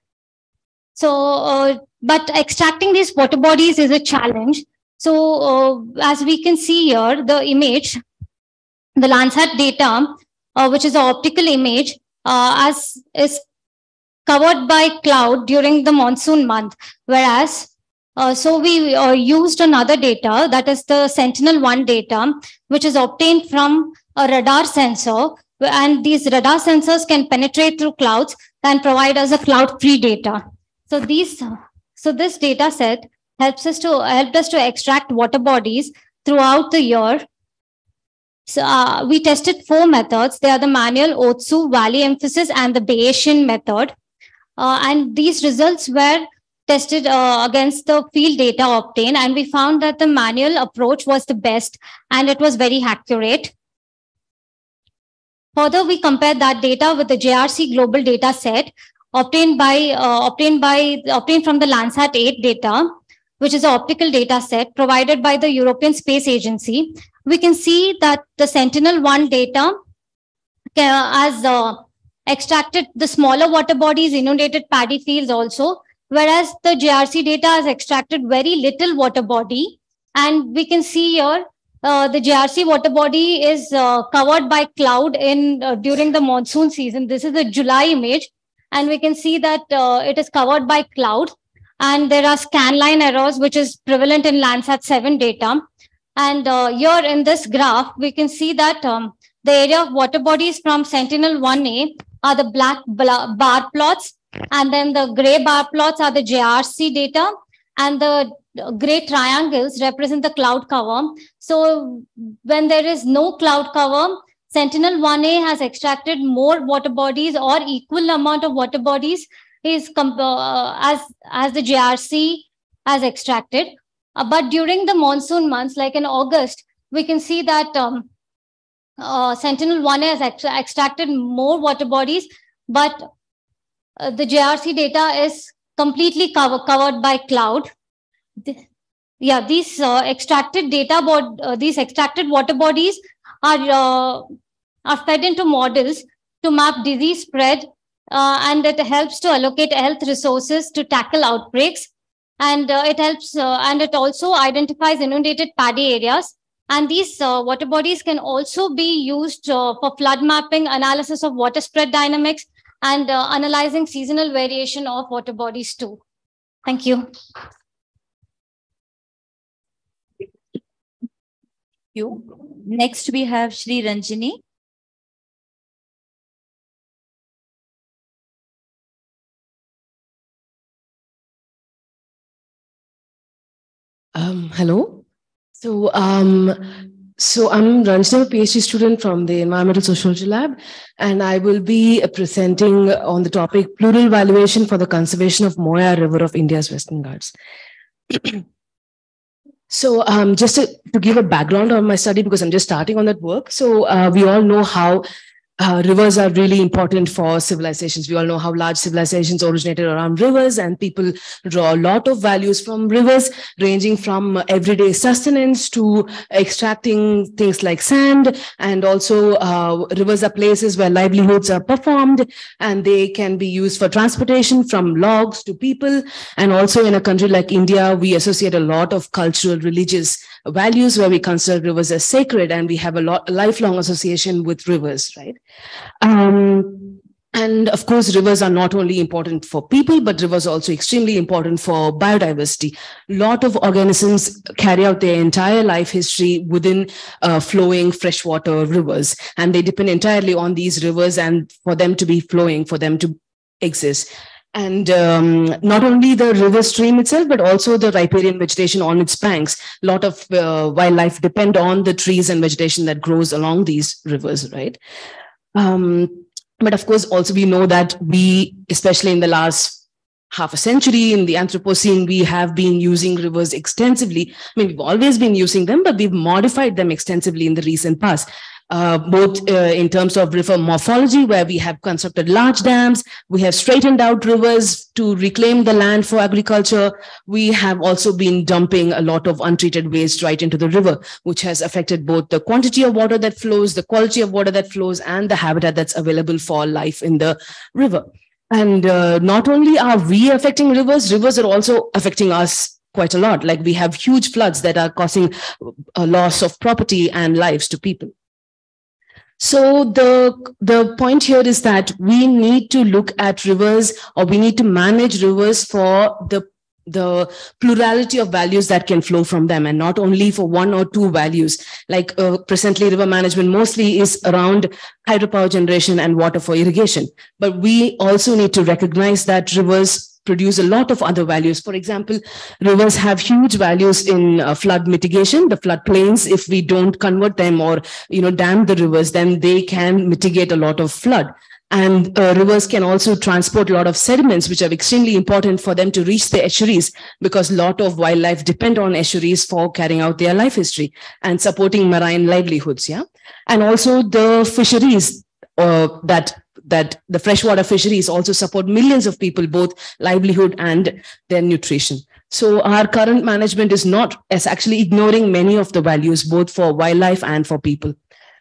So, uh, but extracting these water bodies is a challenge so uh, as we can see here, the image, the Landsat data, uh, which is an optical image, as is covered by cloud during the monsoon month, whereas uh, so we uh, used another data, that is the Sentinel-1 data, which is obtained from a radar sensor. And these radar sensors can penetrate through clouds and provide us a cloud-free data. So these, so this data set helps us to helped us to extract water bodies throughout the year. So uh, we tested four methods. They are the manual, Otsu, valley emphasis, and the Bayesian method. Uh, and these results were tested uh, against the field data obtained, and we found that the manual approach was the best, and it was very accurate. Further, we compared that data with the JRC global data set obtained by uh, obtained by obtained from the Landsat 8 data which is an optical data set provided by the European Space Agency, we can see that the Sentinel-1 data has uh, extracted the smaller water bodies, inundated paddy fields also, whereas the JRC data has extracted very little water body. And we can see here uh, the JRC water body is uh, covered by cloud in uh, during the monsoon season. This is the July image, and we can see that uh, it is covered by cloud. And there are scanline errors, which is prevalent in Landsat 7 data. And uh, here in this graph, we can see that um, the area of water bodies from Sentinel-1A are the black bar plots. And then the gray bar plots are the JRC data. And the gray triangles represent the cloud cover. So when there is no cloud cover, Sentinel-1A has extracted more water bodies or equal amount of water bodies is uh, as as the JRC has extracted. Uh, but during the monsoon months, like in August, we can see that um, uh, Sentinel 1A has ex extracted more water bodies, but uh, the JRC data is completely cover covered by cloud. The, yeah, these uh, extracted data, bod uh, these extracted water bodies are are fed into models to map disease spread uh, and it helps to allocate health resources to tackle outbreaks. And uh, it helps, uh, and it also identifies inundated paddy areas. And these uh, water bodies can also be used uh, for flood mapping, analysis of water spread dynamics, and uh, analyzing seasonal variation of water bodies too. Thank you. you. Next, we have Shri Ranjini. Um, hello. So um, so I'm Ranjana, a PhD student from the Environmental Sociology Lab, and I will be presenting on the topic plural valuation for the conservation of Moyar River of India's Western Ghats. so um, just to, to, give a background on my study, because I'm just starting on that work. So uh, we all know how uh, rivers are really important for civilizations. We all know how large civilizations originated around rivers, and people draw a lot of values from rivers, ranging from everyday sustenance to extracting things like sand. And also, uh, rivers are places where livelihoods are performed, and they can be used for transportation from logs to people. And also, in a country like India, we associate a lot of cultural, religious values where we consider rivers as sacred and we have a lot lifelong association with rivers right? Um, and of course rivers are not only important for people but rivers are also extremely important for biodiversity. A lot of organisms carry out their entire life history within uh, flowing freshwater rivers and they depend entirely on these rivers and for them to be flowing for them to exist and um, not only the river stream itself but also the riparian vegetation on its banks. A lot of uh, wildlife depend on the trees and vegetation that grows along these rivers right? Um, but of course also we know that we especially in the last half a century in the Anthropocene, we have been using rivers extensively. I mean, we've always been using them, but we've modified them extensively in the recent past uh, both uh, in terms of river morphology, where we have constructed large dams, we have straightened out rivers to reclaim the land for agriculture. We have also been dumping a lot of untreated waste right into the river, which has affected both the quantity of water that flows, the quality of water that flows, and the habitat that's available for life in the river. And uh, not only are we affecting rivers, rivers are also affecting us quite a lot. Like we have huge floods that are causing a loss of property and lives to people. So the, the point here is that we need to look at rivers or we need to manage rivers for the the plurality of values that can flow from them and not only for one or two values. Like uh, presently river management mostly is around hydropower generation and water for irrigation. But we also need to recognize that rivers produce a lot of other values. For example, rivers have huge values in uh, flood mitigation. The flood plains, if we don't convert them or you know dam the rivers, then they can mitigate a lot of flood. And uh, rivers can also transport a lot of sediments, which are extremely important for them to reach the estuaries because a lot of wildlife depend on estuaries for carrying out their life history and supporting marine livelihoods. Yeah. And also the fisheries uh, that that the freshwater fisheries also support millions of people, both livelihood and their nutrition. So our current management is not as actually ignoring many of the values, both for wildlife and for people.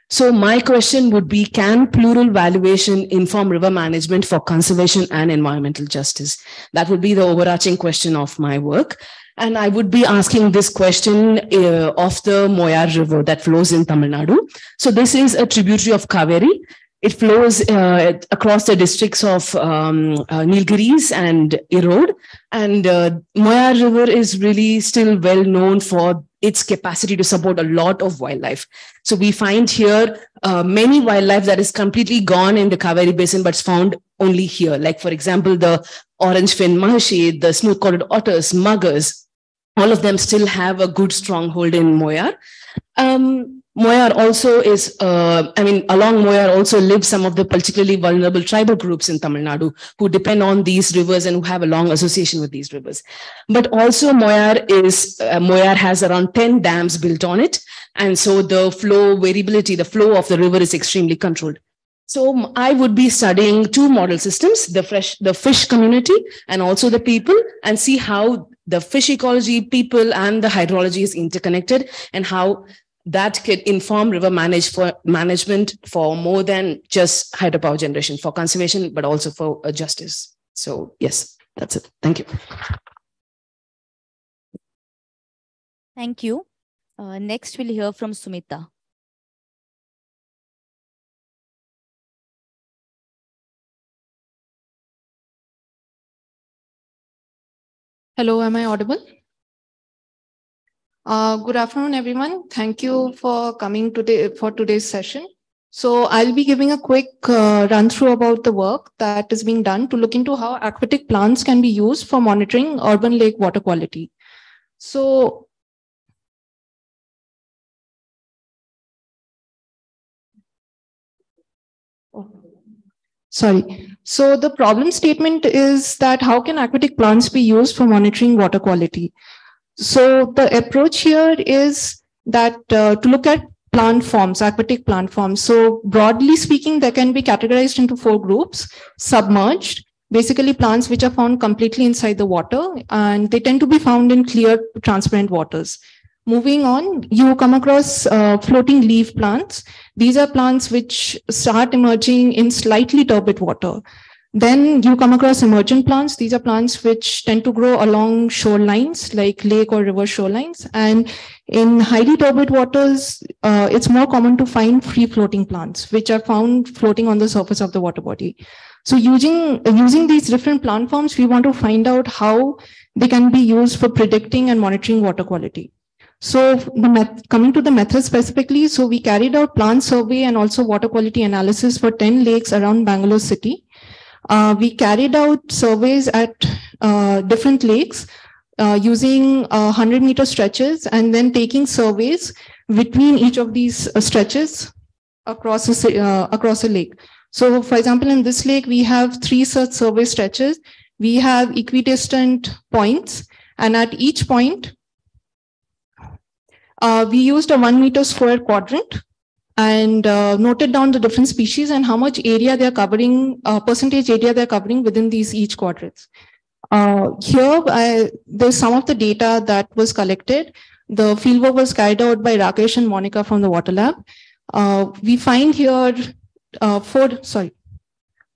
So my question would be, can plural valuation inform river management for conservation and environmental justice? That would be the overarching question of my work. And I would be asking this question uh, of the Moyar River that flows in Tamil Nadu. So this is a tributary of Kaveri it flows uh, across the districts of um, uh, Nilgiris and Erode. And uh, Moyar River is really still well known for its capacity to support a lot of wildlife. So we find here uh, many wildlife that is completely gone in the Kaveri Basin, but it's found only here. Like, for example, the orange fin mahseer, the smooth-coated otters, muggers, all of them still have a good stronghold in Moyar. Um, Moyar also is, uh, I mean, along Moyar also live some of the particularly vulnerable tribal groups in Tamil Nadu who depend on these rivers and who have a long association with these rivers. But also Moyar is, uh, Moyar has around 10 dams built on it. And so the flow variability, the flow of the river is extremely controlled. So I would be studying two model systems, the fresh, the fish community and also the people and see how the fish ecology, people and the hydrology is interconnected and how that could inform river manage for management for more than just hydropower generation for conservation, but also for uh, justice. So yes, that's it. Thank you. Thank you. Uh, next, we'll hear from Sumita. Hello, am I audible? Uh, good afternoon, everyone. Thank you for coming today for today's session. So I'll be giving a quick uh, run through about the work that is being done to look into how aquatic plants can be used for monitoring urban lake water quality. So sorry. So the problem statement is that how can aquatic plants be used for monitoring water quality? So the approach here is that uh, to look at plant forms, aquatic plant forms. So broadly speaking, they can be categorized into four groups, submerged, basically plants which are found completely inside the water, and they tend to be found in clear, transparent waters. Moving on, you come across uh, floating leaf plants. These are plants which start emerging in slightly turbid water. Then you come across emergent plants. These are plants which tend to grow along shorelines, like lake or river shorelines. And in highly turbid waters, uh, it's more common to find free floating plants, which are found floating on the surface of the water body. So using, using these different plant forms, we want to find out how they can be used for predicting and monitoring water quality. So coming to the method specifically, so we carried out plant survey and also water quality analysis for 10 lakes around Bangalore city. Uh, we carried out surveys at uh, different lakes uh, using 100 meter stretches and then taking surveys between each of these uh, stretches across a, uh, across a lake. So for example, in this lake, we have three such survey stretches. We have equidistant points and at each point, uh, we used a one meter square quadrant and uh, noted down the different species and how much area they're covering, uh, percentage area they're covering within these each quadrants. Uh, here, I, there's some of the data that was collected. The fieldwork was carried out by Rakesh and Monica from the Water Lab. Uh, we find here uh, four, sorry,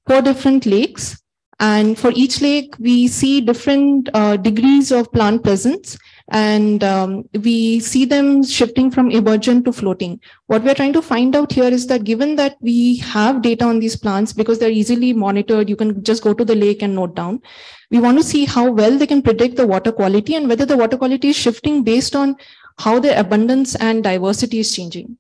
four different lakes. And for each lake, we see different uh, degrees of plant presence and um, we see them shifting from emergent to floating. What we're trying to find out here is that given that we have data on these plants because they're easily monitored, you can just go to the lake and note down. We want to see how well they can predict the water quality and whether the water quality is shifting based on how their abundance and diversity is changing.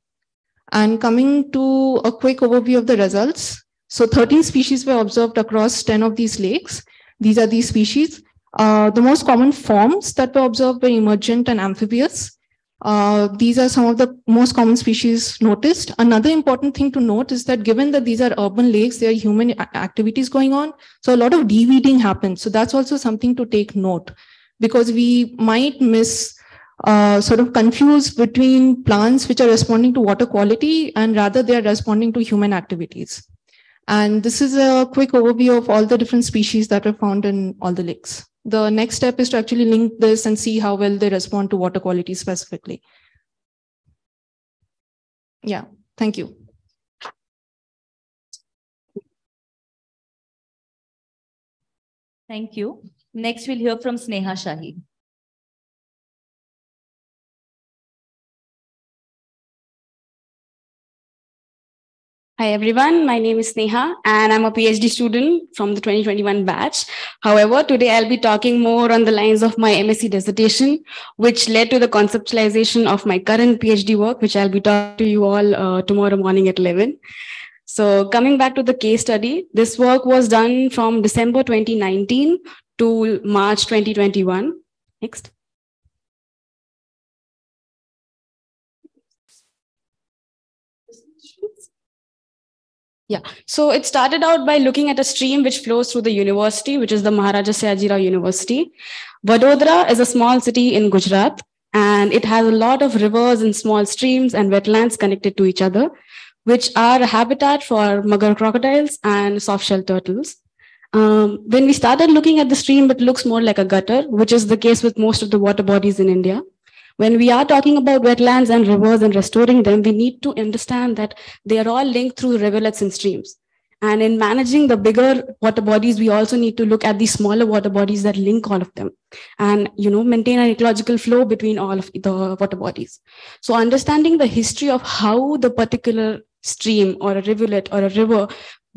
And coming to a quick overview of the results. So 13 species were observed across 10 of these lakes. These are these species. Uh, the most common forms that were observed were emergent and amphibious. Uh, these are some of the most common species noticed. Another important thing to note is that given that these are urban lakes, there are human activities going on. So a lot of deweeding happens. So that's also something to take note because we might miss uh, sort of confuse between plants which are responding to water quality and rather they are responding to human activities. And this is a quick overview of all the different species that are found in all the lakes the next step is to actually link this and see how well they respond to water quality specifically. Yeah, thank you. Thank you. Next, we'll hear from Sneha Shahi. Hi everyone, my name is Neha and I'm a PhD student from the 2021 batch. However, today I'll be talking more on the lines of my MSc dissertation, which led to the conceptualization of my current PhD work, which I'll be talking to you all uh, tomorrow morning at 11. So coming back to the case study, this work was done from December 2019 to March 2021. Next. Yeah. So it started out by looking at a stream which flows through the university, which is the Maharaja Sayajirao University. Vadodara is a small city in Gujarat, and it has a lot of rivers and small streams and wetlands connected to each other, which are a habitat for mugger crocodiles and soft-shell turtles. Um, when we started looking at the stream, it looks more like a gutter, which is the case with most of the water bodies in India when we are talking about wetlands and rivers and restoring them, we need to understand that they are all linked through rivulets and streams. And in managing the bigger water bodies, we also need to look at the smaller water bodies that link all of them and, you know, maintain an ecological flow between all of the water bodies. So understanding the history of how the particular stream or a rivulet or a river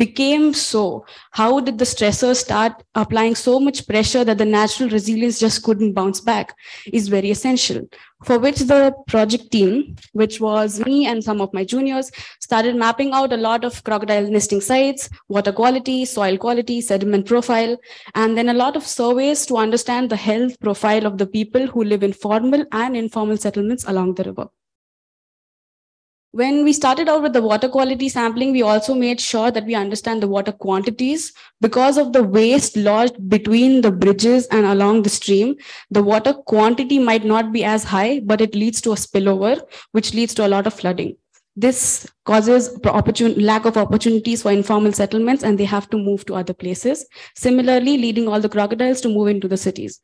became so? How did the stressors start applying so much pressure that the natural resilience just couldn't bounce back is very essential. For which the project team, which was me and some of my juniors, started mapping out a lot of crocodile nesting sites, water quality, soil quality, sediment profile, and then a lot of surveys to understand the health profile of the people who live in formal and informal settlements along the river. When we started out with the water quality sampling, we also made sure that we understand the water quantities. Because of the waste lodged between the bridges and along the stream, the water quantity might not be as high, but it leads to a spillover, which leads to a lot of flooding. This causes lack of opportunities for informal settlements and they have to move to other places. Similarly, leading all the crocodiles to move into the cities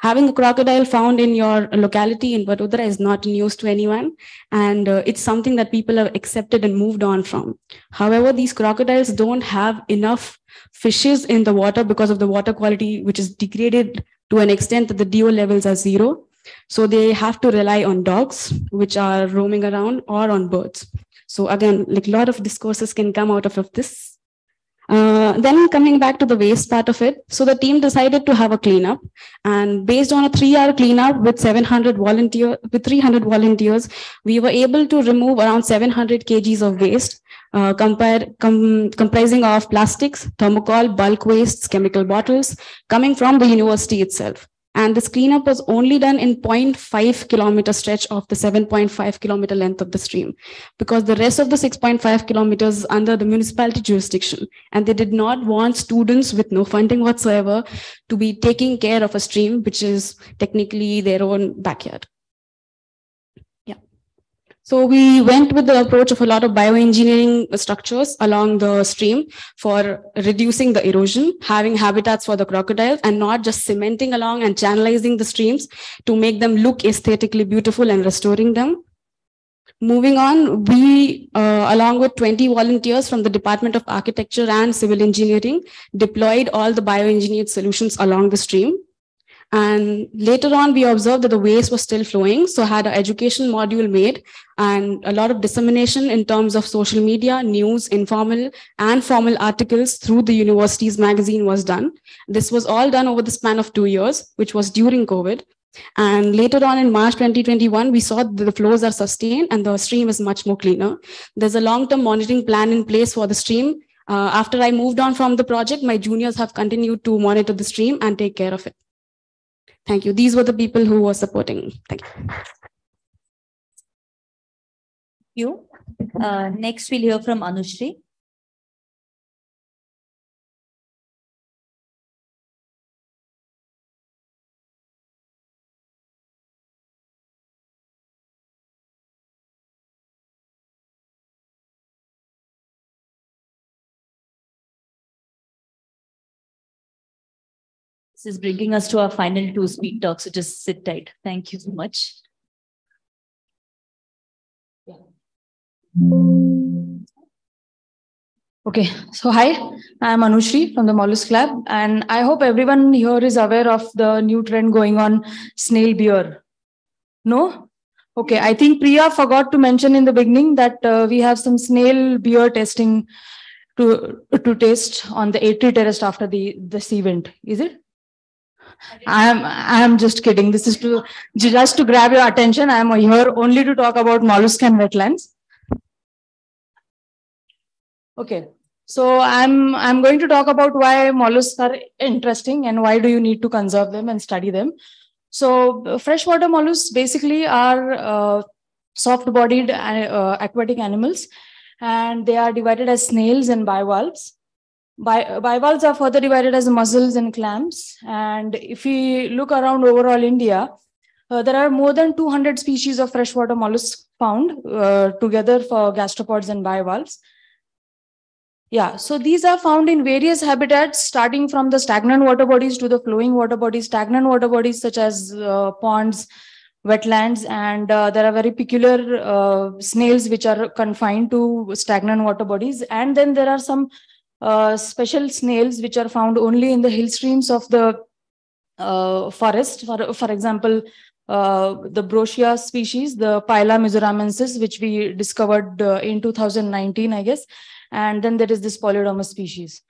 having a crocodile found in your locality in Vadodara is not news to anyone. And uh, it's something that people have accepted and moved on from. However, these crocodiles don't have enough fishes in the water because of the water quality, which is degraded to an extent that the DO levels are zero. So they have to rely on dogs, which are roaming around, or on birds. So again, like a lot of discourses can come out of this uh, then coming back to the waste part of it, so the team decided to have a cleanup, and based on a three-hour cleanup with 700 volunteer with 300 volunteers, we were able to remove around 700 kgs of waste, uh, compare, com, comprising of plastics, thermocol, bulk wastes, chemical bottles, coming from the university itself. And this cleanup was only done in 0.5 kilometer stretch of the 7.5 kilometer length of the stream because the rest of the 6.5 kilometers under the municipality jurisdiction. And they did not want students with no funding whatsoever to be taking care of a stream, which is technically their own backyard. So we went with the approach of a lot of bioengineering structures along the stream for reducing the erosion, having habitats for the crocodiles, and not just cementing along and channelizing the streams to make them look aesthetically beautiful and restoring them. Moving on, we, uh, along with 20 volunteers from the Department of Architecture and Civil Engineering, deployed all the bioengineered solutions along the stream and later on, we observed that the waste was still flowing. So had an education module made and a lot of dissemination in terms of social media, news, informal and formal articles through the university's magazine was done. This was all done over the span of two years, which was during COVID. And later on in March 2021, we saw that the flows are sustained and the stream is much more cleaner. There's a long-term monitoring plan in place for the stream. Uh, after I moved on from the project, my juniors have continued to monitor the stream and take care of it. Thank you. These were the people who were supporting. me. Thank you. you. Uh, next, we'll hear from Anushri. This is bringing us to our final two speed talks, so just sit tight. Thank you so much. Okay, so hi, I'm Anushri from the Mollusk Lab, and I hope everyone here is aware of the new trend going on snail beer. No? Okay, I think Priya forgot to mention in the beginning that uh, we have some snail beer testing to to taste on the ATREE terrace after the this event. Is it? I'm I'm just kidding. This is to just to grab your attention. I'm here only to talk about mollusk and wetlands. Okay. So I'm I'm going to talk about why mollusks are interesting and why do you need to conserve them and study them. So freshwater mollusks basically are uh, soft-bodied uh, aquatic animals, and they are divided as snails and bivalves. Bi- bivalves are further divided as mussels and clams. And if we look around overall India, uh, there are more than 200 species of freshwater mollusks found uh, together for gastropods and bivalves. Yeah, so these are found in various habitats, starting from the stagnant water bodies to the flowing water bodies, stagnant water bodies such as uh, ponds, wetlands, and uh, there are very peculiar uh, snails which are confined to stagnant water bodies. And then there are some uh, special snails which are found only in the hill streams of the uh, forest. For, for example, uh, the Brotia species, the Pila mizoramensis, which we discovered uh, in 2019, I guess. And then there is this Paludomus species.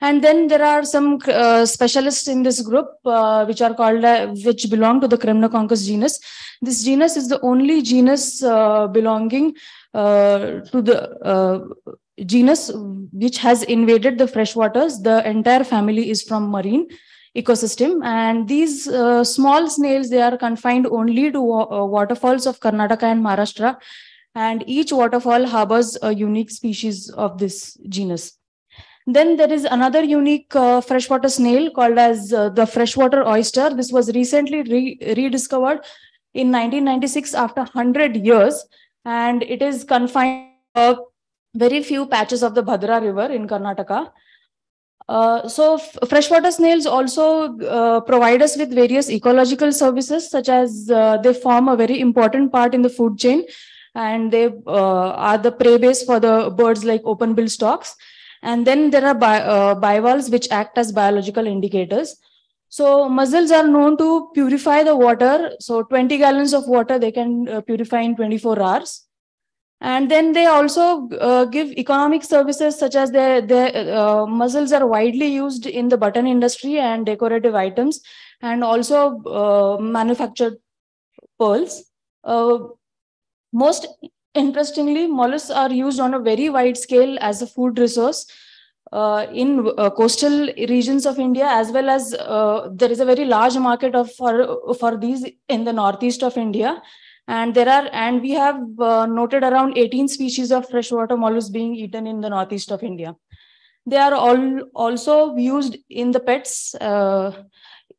And then there are some uh, specialists in this group, uh, which are called, which belong to the Cremnoconchus genus. This genus is the only genus belonging to the genus which has invaded the freshwaters. The entire family is from marine ecosystem. And these small snails, they are confined only to wa waterfalls of Karnataka and Maharashtra and each waterfall harbors a unique species of this genus. Then there is another unique uh, freshwater snail called as uh, the freshwater oyster. This was recently re rediscovered in 1996 after 100 years, and it is confined to very few patches of the Bhadra River in Karnataka. Uh, so freshwater snails also uh, provide us with various ecological services, such as uh, they form a very important part in the food chain, and they uh, are the prey base for the birds like open-bill storks. And then there are bi uh, bivalves which act as biological indicators. So mussels are known to purify the water. So 20 gallons of water they can uh, purify in 24 hours. And then they also uh, give economic services such as their, their uh, mussels are widely used in the button industry and decorative items and also uh, manufactured pearls. Uh, most interestingly, mollusks are used on a very wide scale as a food resource uh, in uh, coastal regions of India, as well as there is a very large market of for, for these in the northeast of India. And there are, and we have uh, noted around 18 species of freshwater mollusks being eaten in the northeast of India. They are all also used in the pets, uh,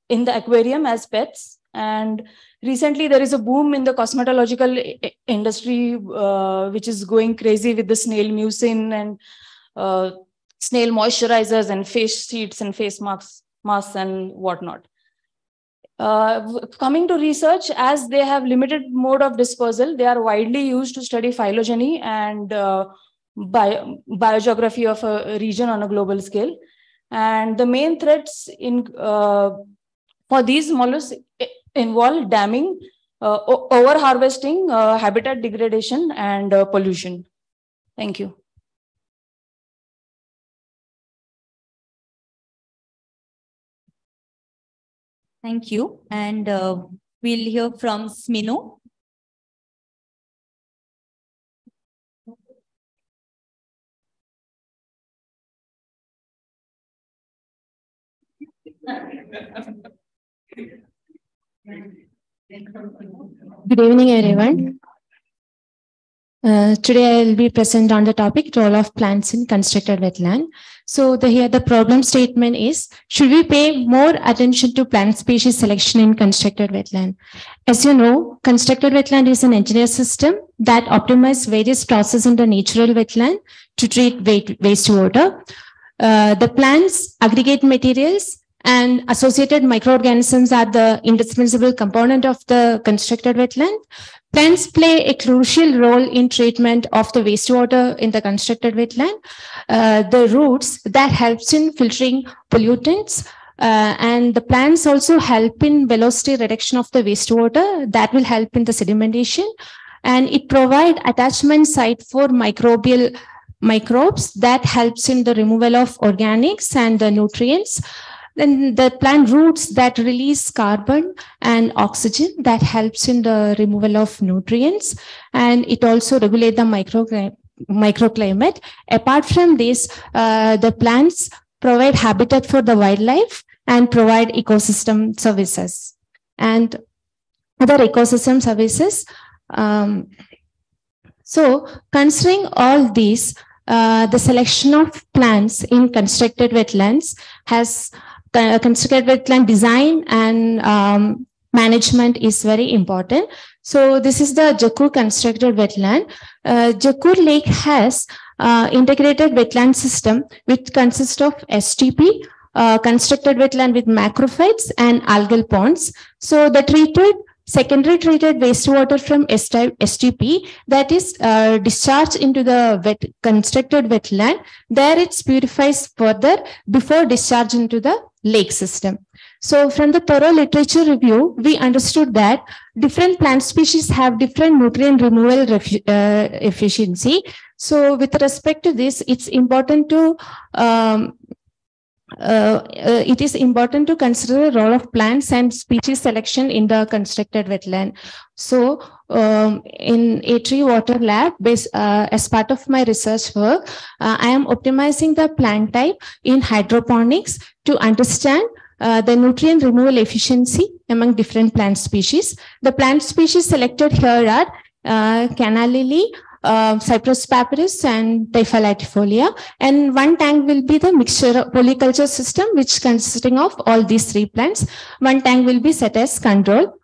in the aquarium as pets. And recently there is a boom in the cosmetological industry, uh, which is going crazy with the snail mucin and uh, snail moisturizers and face sheets and face masks, masks and whatnot. Uh, coming to research, as they have limited mode of dispersal, they are widely used to study phylogeny and uh, bio, biogeography of a region on a global scale. And the main threats in uh, for these mollusks involve damming, uh, over harvesting, uh, habitat degradation, and uh, pollution. Thank you. Thank you. And uh, we'll hear from Smino. Good evening, everyone. Uh, today I'll be present on the topic role of plants in constructed wetland. So the, here the problem statement is, should we pay more attention to plant species selection in constructed wetland? As you know, constructed wetland is an engineered system that optimizes various processes in the natural wetland to treat wastewater. Uh, the plants aggregate materials and associated microorganisms are the indispensable component of the constructed wetland. Plants play a crucial role in treatment of the wastewater in the constructed wetland. Uh, the roots that helps in filtering pollutants uh, and the plants also help in velocity reduction of the wastewater that will help in the sedimentation and it provide attachment site for microbial microbes that helps in the removal of organics and the nutrients then the plant roots that release carbon and oxygen that helps in the removal of nutrients. And it also regulate the micro, microclimate. Apart from this, uh, the plants provide habitat for the wildlife and provide ecosystem services. And other ecosystem services. Um, so considering all these, uh, the selection of plants in constructed wetlands has constructed wetland design and um, management is very important. So this is the Jakkur constructed wetland. Uh, Jakkur Lake has uh, integrated wetland system which consists of STP, uh, constructed wetland with macrophytes and algal ponds. So the treated secondary treated wastewater from STP that is uh, discharged into the wet, constructed wetland. There it purifies further before discharge into the lake system. So from the thorough literature review, we understood that different plant species have different nutrient removal uh, efficiency. So with respect to this, it's important to um, uh, uh, it is important to consider the role of plants and species selection in the constructed wetland. So um, in ATREE Water Lab, based, uh, as part of my research work, uh, I am optimizing the plant type in hydroponics to understand uh, the nutrient removal efficiency among different plant species. The plant species selected here are uh, canna lily, uh, Cyperus papyrus and Typha latifolia. And one tank will be the mixture of polyculture system, which consisting of all these three plants. One tank will be set as control.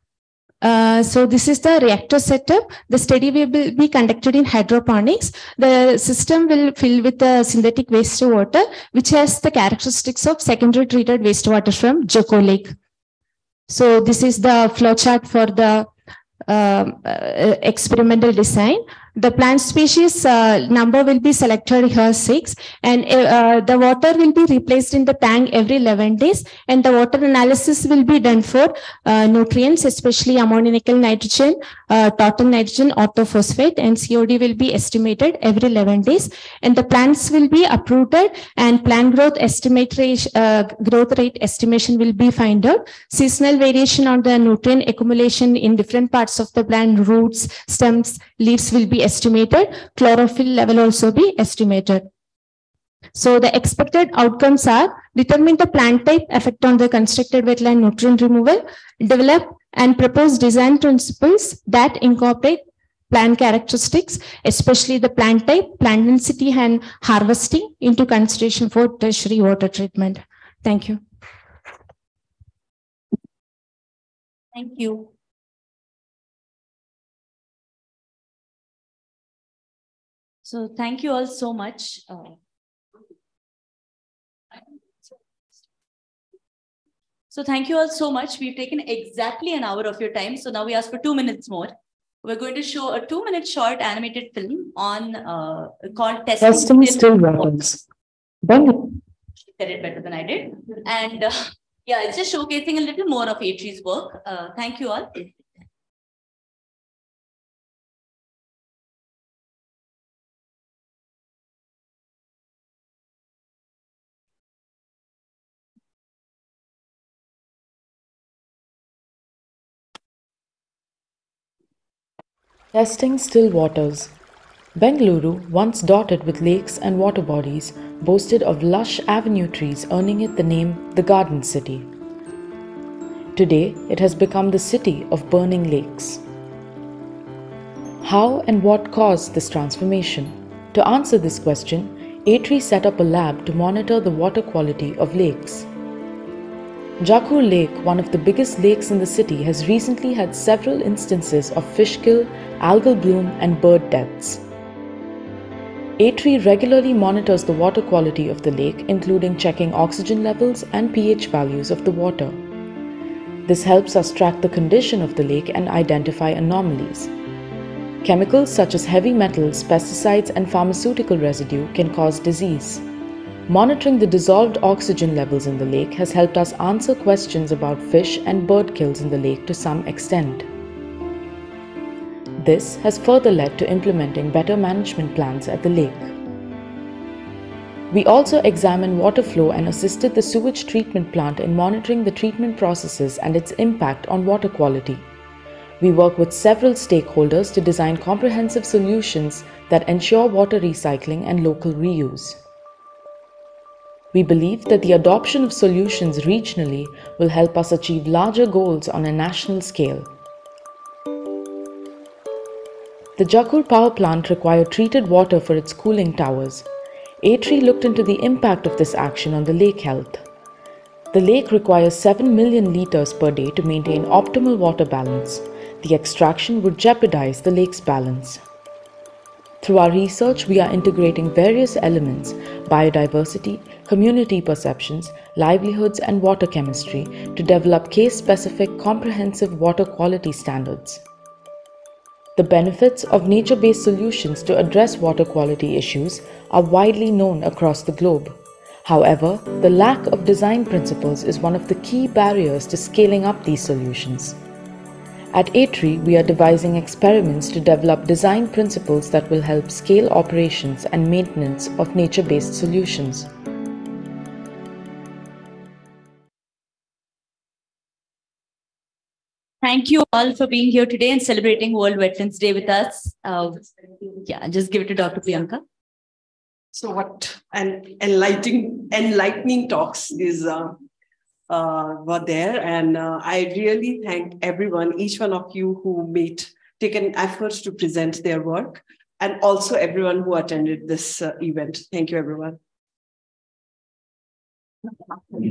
Uh, so this is the reactor setup. The study will be conducted in hydroponics. The system will fill with the synthetic wastewater, which has the characteristics of secondary treated wastewater from Jakkur Lake. So this is the flowchart for the um, uh, experimental design the plant species uh, number will be selected here six. And uh, the water will be replaced in the tank every 11 days. And the water analysis will be done for uh, nutrients especially ammoniacal nitrogen uh, total nitrogen orthophosphate and COD will be estimated every 11 days. And the plants will be uprooted and plant growth estimate rate, uh, growth rate estimation will be found out. Seasonal variation on the nutrient accumulation in different parts of the plant roots stems leaves will be estimated. Chlorophyll level also be estimated. So the expected outcomes are determine the plant type, effect on the constructed wetland nutrient removal, develop and propose design principles that incorporate plant characteristics, especially the plant type, plant density and harvesting into consideration for tertiary water treatment. Thank you. Thank you. So thank you all so much. Uh, so thank you all so much. We've taken exactly an hour of your time. So now we ask for two minutes more. We're going to show a two minute short animated film on uh, called Testing, Testing Still Waters. Said it better than I did. And uh, yeah, it's just showcasing a little more of ATREE's work. Uh, thank you all. Testing still waters. Bengaluru, once dotted with lakes and water bodies, boasted of lush avenue trees, earning it the name the Garden City. Today, it has become the city of burning lakes. How and what caused this transformation? To answer this question, ATREE set up a lab to monitor the water quality of lakes. Jakkur Lake, one of the biggest lakes in the city, has recently had several instances of fish kill, algal bloom, and bird deaths. ATREE regularly monitors the water quality of the lake, including checking oxygen levels and pH values of the water. This helps us track the condition of the lake and identify anomalies. Chemicals such as heavy metals, pesticides, and pharmaceutical residue can cause disease. Monitoring the dissolved oxygen levels in the lake has helped us answer questions about fish and bird kills in the lake to some extent. This has further led to implementing better management plans at the lake. We also examined water flow and assisted the sewage treatment plant in monitoring the treatment processes and its impact on water quality. We work with several stakeholders to design comprehensive solutions that ensure water recycling and local reuse. We believe that the adoption of solutions regionally will help us achieve larger goals on a national scale. The Jakkur power plant required treated water for its cooling towers. ATREE looked into the impact of this action on the lake health. The lake requires 7 million liters per day to maintain optimal water balance. The extraction would jeopardize the lake's balance. Through our research, we are integrating various elements biodiversity, community perceptions, livelihoods, and water chemistry to develop case specific comprehensive water quality standards. The benefits of nature based solutions to address water quality issues are widely known across the globe. However, the lack of design principles is one of the key barriers to scaling up these solutions. At ATREE, we are devising experiments to develop design principles that will help scale operations and maintenance of nature based solutions. Thank you all for being here today and celebrating World Wetlands Day with us. Uh, yeah, just give it to Dr. Priyanka. So, what an enlightening, enlightening talks is uh, uh, were there. And uh, I really thank everyone, each one of you who made taken efforts to present their work. and also everyone who attended this uh, event. Thank you, everyone.